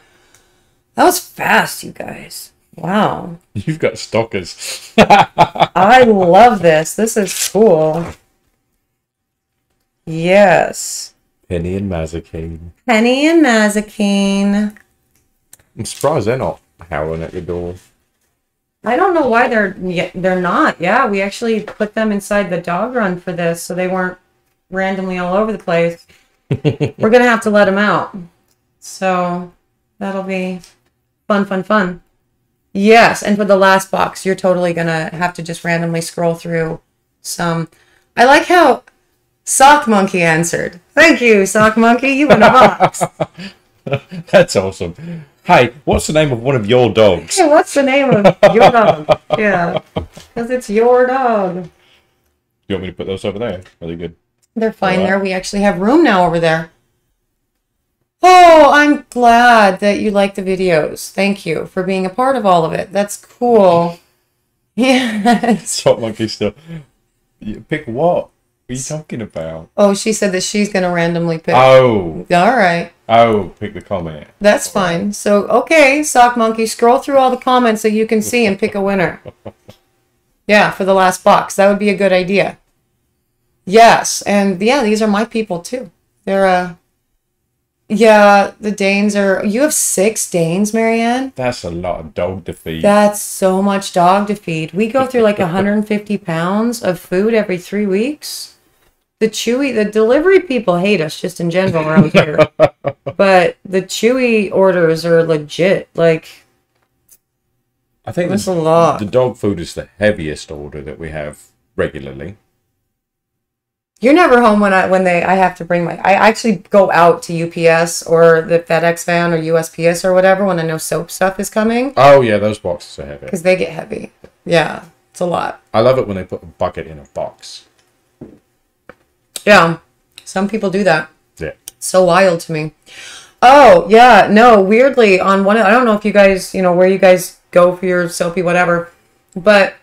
was fast, you guys. Wow. *laughs* You've got stalkers. *laughs* I love this. This is cool. Yes. Penny and Mazikeen. Penny and Mazikeen. I'm surprised they're not howling at your door. I don't know why they're they're not. Yeah, we actually put them inside the dog run for this, so they weren't randomly all over the place. *laughs* We're gonna have to let them out, so that'll be fun, fun, fun. Yes, and for the last box, you're totally gonna have to just randomly scroll through some. I like how Sock Monkey answered. Thank you, Sock Monkey. You win a box. *laughs* That's awesome. Hey, what's the name of one of your dogs? Hey, *laughs* what's the name of your dog? *laughs* Yeah, because it's your dog. Do you want me to put those over there? Are they good? They're fine Alright. there. We actually have room now over there. Oh, I'm glad that you like the videos. Thank you for being a part of all of it. That's cool. *laughs* Yes. Sock monkey still. You pick what? What are you talking about? Oh, she said that she's going to randomly pick. Oh, all right. oh, pick the comment. That's fine. So, okay, Sock Monkey, scroll through all the comments that you can see and pick a winner. *laughs* Yeah, for the last box. That would be a good idea. Yes, and yeah, these are my people too. They're uh yeah, the Danes are you have six Danes, Marianne? That's a lot of dog to feed. That's so much dog to feed. We go through like *laughs* 150 pounds of food every three weeks. The chewy, the delivery people hate us just in general around here. *laughs* but the chewy orders are legit. Like, I think That's the, a lot. the dog food is the heaviest order that we have regularly. you're never home when I when they I have to bring my I actually go out to UPS or the FedEx van or USPS or whatever when I know soap stuff is coming Oh yeah, those boxes are heavy. because they get heavy. Yeah, it's a lot. I love it when they put a bucket in a box. Yeah, some people do that. Yeah. so wild to me. Oh yeah, no. Weirdly, on one, I don't know if you guys, you know, where you guys go for your soapy whatever, but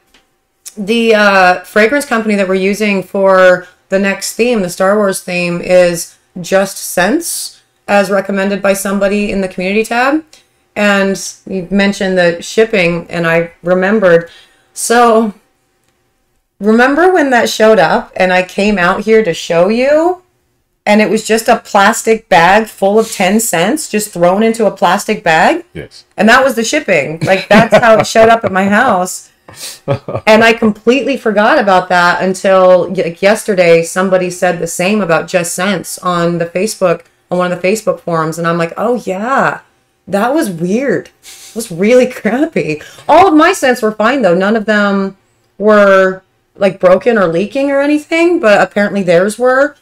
the uh, fragrance company that we're using for the next theme, the Star Wars theme, is Just Sense, as recommended by somebody in the community tab. And you mentioned the shipping, and I remembered. So, remember when that showed up, and I came out here to show you? and it was just a plastic bag full of 10 scents just thrown into a plastic bag? Yes. and that was the shipping. Like that's how it showed up at my house. *laughs* And i completely forgot about that until like yesterday somebody said the same about just cents on the facebook on one of the facebook forums. And i'm like oh yeah that was weird. It was really *laughs* crappy. All of my scents were fine though. None of them were like broken or leaking or anything but apparently theirs were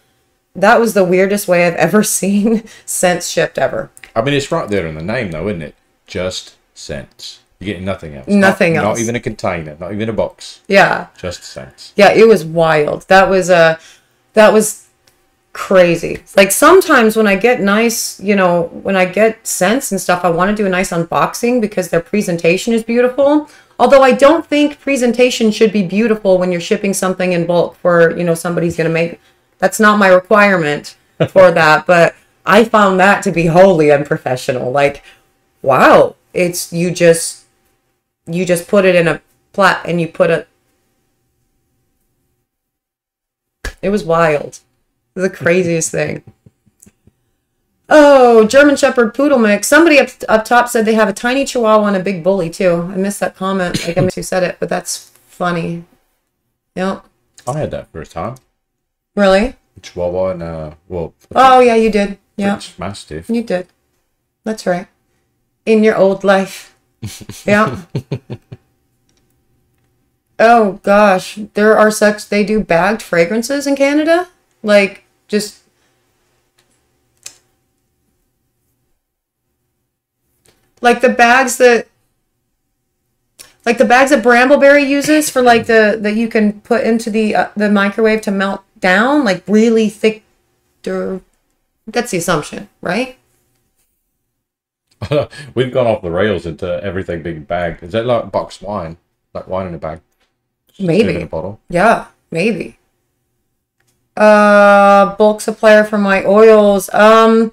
that was the weirdest way I've *laughs* ever seen scents shipped ever. I mean, it's right there in the name, though, isn't it? Just cents. You're getting nothing else. Nothing not, else. Not even a container. Not even a box. Yeah. Just cents. Yeah, it was wild. That was uh that was crazy. Like sometimes when I get nice, you know, when I get scents and stuff, I want to do a nice unboxing because their presentation is beautiful. Although I don't think presentation should be beautiful when you're shipping something in bulk for, you know, somebody's going to make that's not my requirement. *laughs* for that, but I found that to be wholly unprofessional. Like, wow, it's you just you just put it in a plat and you put a It was wild. The craziest thing. Oh, German Shepherd Poodle mix. Somebody up, up top said they have a tiny Chihuahua and a big bully too. I missed that comment. I missed who said it, but that's funny. Yep. I had that first time. Really? Chihuahua and uh, well, Oh yeah, you did. Yeah, Mastiff. you did. That's right. In your old life. *laughs* Yeah. oh gosh, there are such. They do bagged fragrances in Canada. Like just like the bags that like the bags that Brambleberry uses for like the that you can put into the uh, the microwave to melt down, like really thick. dur- That's the assumption, right? *laughs* We've gone off the rails into everything being bagged. Is that like boxed wine? Like wine in a bag? Just Maybe. In a bottle? Yeah, maybe. Uh, bulk supplier for my oils. Um,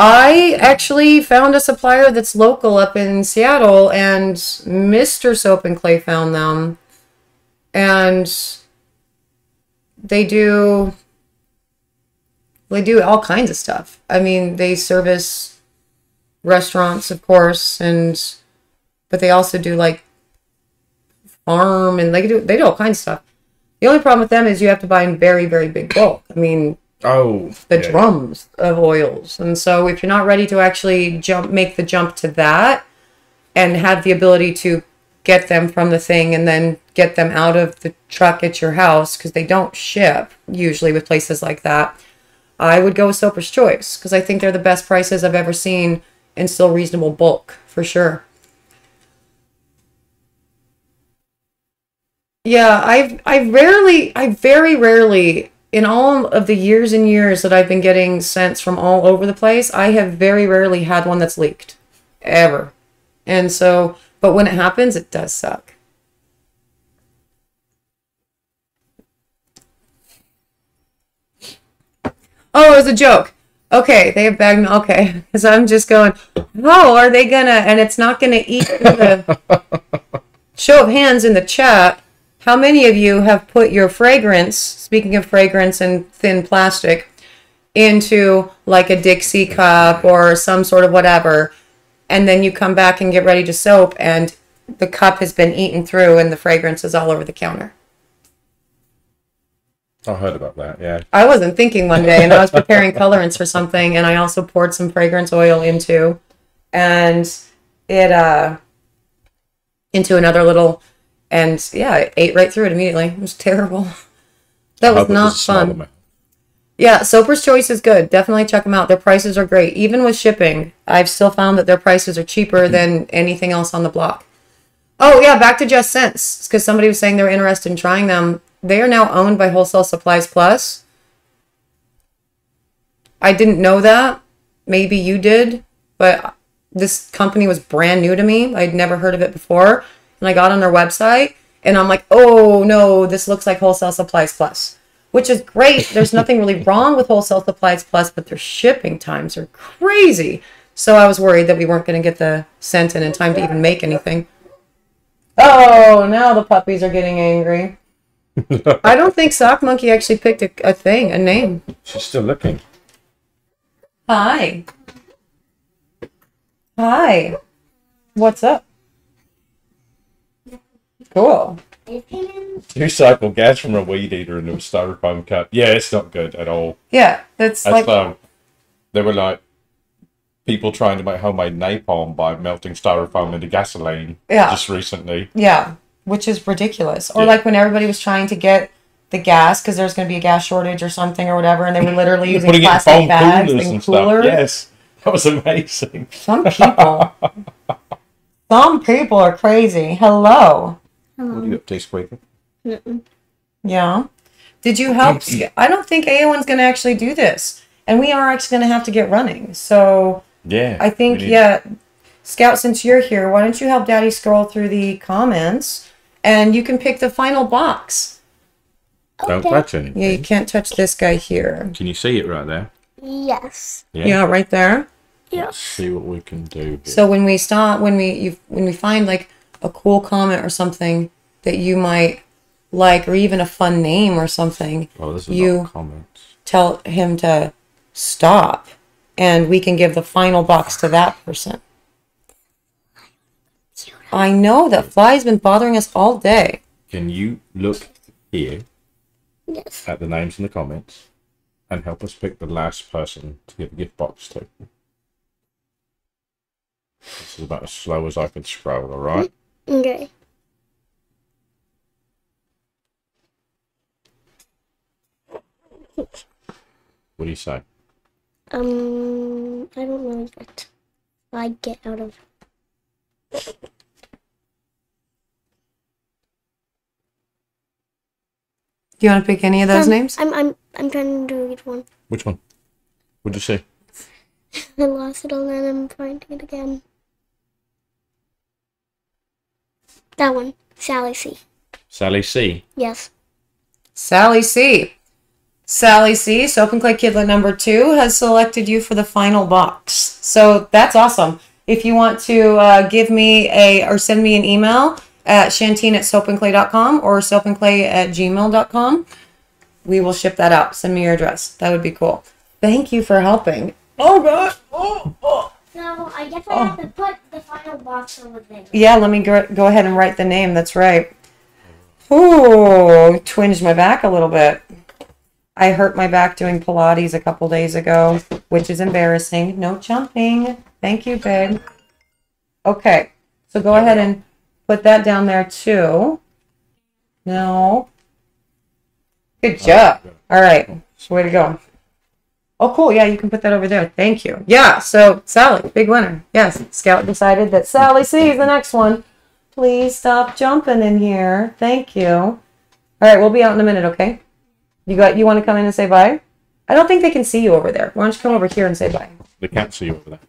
I actually found a supplier that's local up in Seattle, and Mr. Soap and Clay found them, and they do. They do all kinds of stuff. I mean, they service restaurants, of course, and but they also do like farm and they do they do all kinds of stuff. The only problem with them is you have to buy in very very big bulk. I mean, Oh, the yeah. drums of oils, and so if you're not ready to actually jump make the jump to that and have the ability to get them from the thing and then get them out of the truck at your house because they don't ship usually with places like that. I would go with Soaper's Choice because I think they're the best prices I've ever seen and still reasonable bulk for sure. Yeah, I've I rarely I very rarely in all of the years and years that I've been getting scents from all over the place, I have very rarely had one that's leaked. Ever. And so but when it happens, it does suck. Oh, it was a joke. Okay, they have bagged me. Okay, *laughs* because I'm just going, oh, are they gonna? And it's not gonna eat the *laughs* show of hands in the chat. How many of you have put your fragrance, speaking of fragrance and thin plastic, into like a Dixie cup or some sort of whatever, and then you come back and get ready to soap, and the cup has been eaten through and the fragrance is all over the counter? I heard about that. Yeah. I wasn't thinking one day, and I was preparing colorants for something, and I also poured some fragrance oil into, and it uh into another little, and yeah, it ate right through it immediately. It was terrible. *laughs* That was not fun. Yeah, Soaper's Choice is good. Definitely check them out. Their prices are great. Even with shipping, I've still found that their prices are cheaper than anything else on the block. Oh, yeah, back to Just Sense, because somebody was saying they were interested in trying them. They are now owned by Wholesale Supplies Plus. I didn't know that. Maybe you did, but this company was brand new to me. I'd never heard of it before. And I got on their website and I'm like, oh no, this looks like Wholesale Supplies Plus, which is great. *laughs* There's nothing really wrong with Wholesale Supplies Plus, but their shipping times are crazy. So I was worried that we weren't going to get the scent in in time to even make anything. Oh, now the puppies are getting angry. *laughs* I don't think Sock Monkey actually picked a, a thing, a name. She's still looking. Hi. Hi. What's up? Cool. You cycle gas from a weed eater into a styrofoam cup. Yeah, it's not good at all. Yeah, that's That's like um, they were like people trying to make homemade napalm by melting styrofoam into gasoline. Yeah. Just recently. yeah, which is ridiculous. Or Yeah. like when everybody was trying to get the gas because there's going to be a gas shortage or something or whatever, and they were literally using Putting it in plastic foam bags coolers and and coolers. stuff. Yes, that was amazing. Some people, *laughs* some people are crazy. Hello. What are you up to, Squeaker? Yeah. Did you help? I don't think A1's going to actually do this. And we are actually going to have to get running. So Yeah. I think, yeah, Scout, since you're here, why don't you help Daddy scroll through the comments and you can pick the final box. Don't Okay. touch anything. Yeah, you can't touch this guy here. Can you see it right there? Yes. Yeah. Yeah, right there. Yes. See what we can do. Here. So when we stop, when we you when we find like a cool comment or something that you might like, or even a fun name or something, oh, there's a you- lot comments. tell him to stop, and we can give the final box to that person. I know that fly's been bothering us all day. Can you look here Yes. at the names in the comments and help us pick the last person to give a gift box to? This is about as slow as I can scroll, alright? Okay. What do you say? Um, I don't know what I get out of. Do you want to pick any of those Um, names? I'm I'm I'm trying to read one. Which one? What'd you say? I lost it all and then I'm finding it again. That one, Sally C. Sally C. Yes. Sally C. Sally C. Soap and Clay Kidlet number two has selected you for the final box. So that's awesome. If you want to uh, give me a or send me an email at shantine at soapandclay.com or soapandclay at gmail.com, we will ship that out. Send me your address. That would be cool. Thank you for helping. Oh, God. Oh, oh. So I guess I have to put the final box over there. Yeah, let me go, go ahead and write the name. That's right. Ooh, twinged my back a little bit. I hurt my back doing Pilates a couple days ago, which is embarrassing. No jumping. Thank you, babe. Okay, so go ahead and put that down there too. No. Good job. All right, so way to go. Oh, cool. Yeah, you can put that over there. Thank you. Yeah, so Sally, big winner. Yes, Scout decided that Sally sees the next one. Please stop jumping in here. Thank you. All right, we'll be out in a minute, okay? You got you want to come in and say bye? I don't think they can see you over there. Why don't you come over here and say bye? They can't see you over there.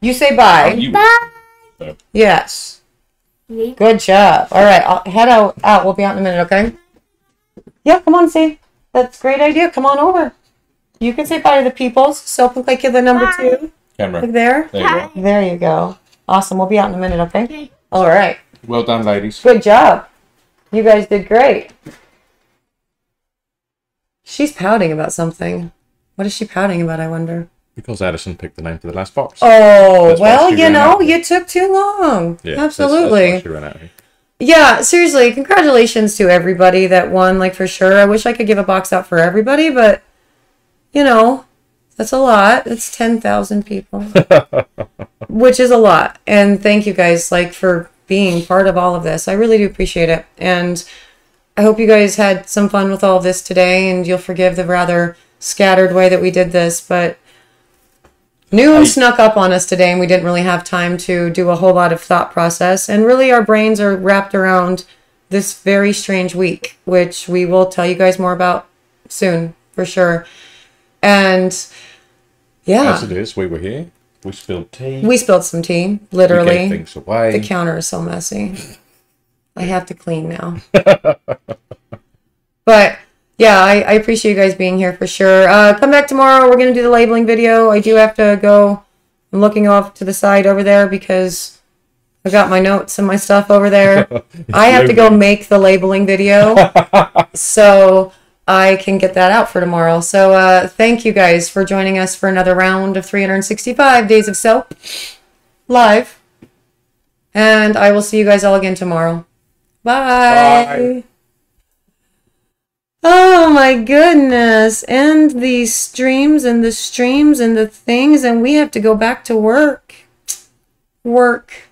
You say bye. Oh, you- Bye. Yes. Me? Good job. All right, I'll head out. Out. We'll be out in a minute, okay? Yeah, come on, see. That's a great idea. Come on over. You can say bye to the peoples. Soap and Clay the number Bye. two. Camera. Like there. There you go. There you go. Awesome. We'll be out in a minute, okay? Okay. All right. Well done, ladies. Good job. You guys did great. She's pouting about something. What is she pouting about, I wonder? Because Addison picked the name for the last box. Oh, That's well, you know, out. you took too long. Yeah, that's- that's why Absolutely. she ran out here. Yeah, seriously, congratulations to everybody that won, like for sure. I wish I could give a box out for everybody, but you know, that's a lot. It's 10,000 people, *laughs* which is a lot. And thank you guys like for being part of all of this. I really do appreciate it. And I hope you guys had some fun with all of this today and you'll forgive the rather scattered way that we did this, but Noon I- snuck up on us today and we didn't really have time to do a whole lot of thought process. And really, our brains are wrapped around this very strange week, which we will tell you guys more about soon for sure. And yeah, As it is, we were here. We spilled tea. we spilled some tea, we literally. things away. The counter is so messy. I have to clean now. *laughs* but yeah, I, I appreciate you guys being here for sure. Uh, come back tomorrow. We're going to do the labeling video. I do have to go. I'm looking off to the side over there because I got my notes and my stuff over there. *laughs* I have to go make the labeling video *laughs* so I can get that out for tomorrow. So uh, thank you guys for joining us for another round of 365 Days of Soap live. And I will see you guys all again tomorrow. Bye. Bye. Oh my goodness. And these streams and the streams and the things, and we have to go back to work. Work.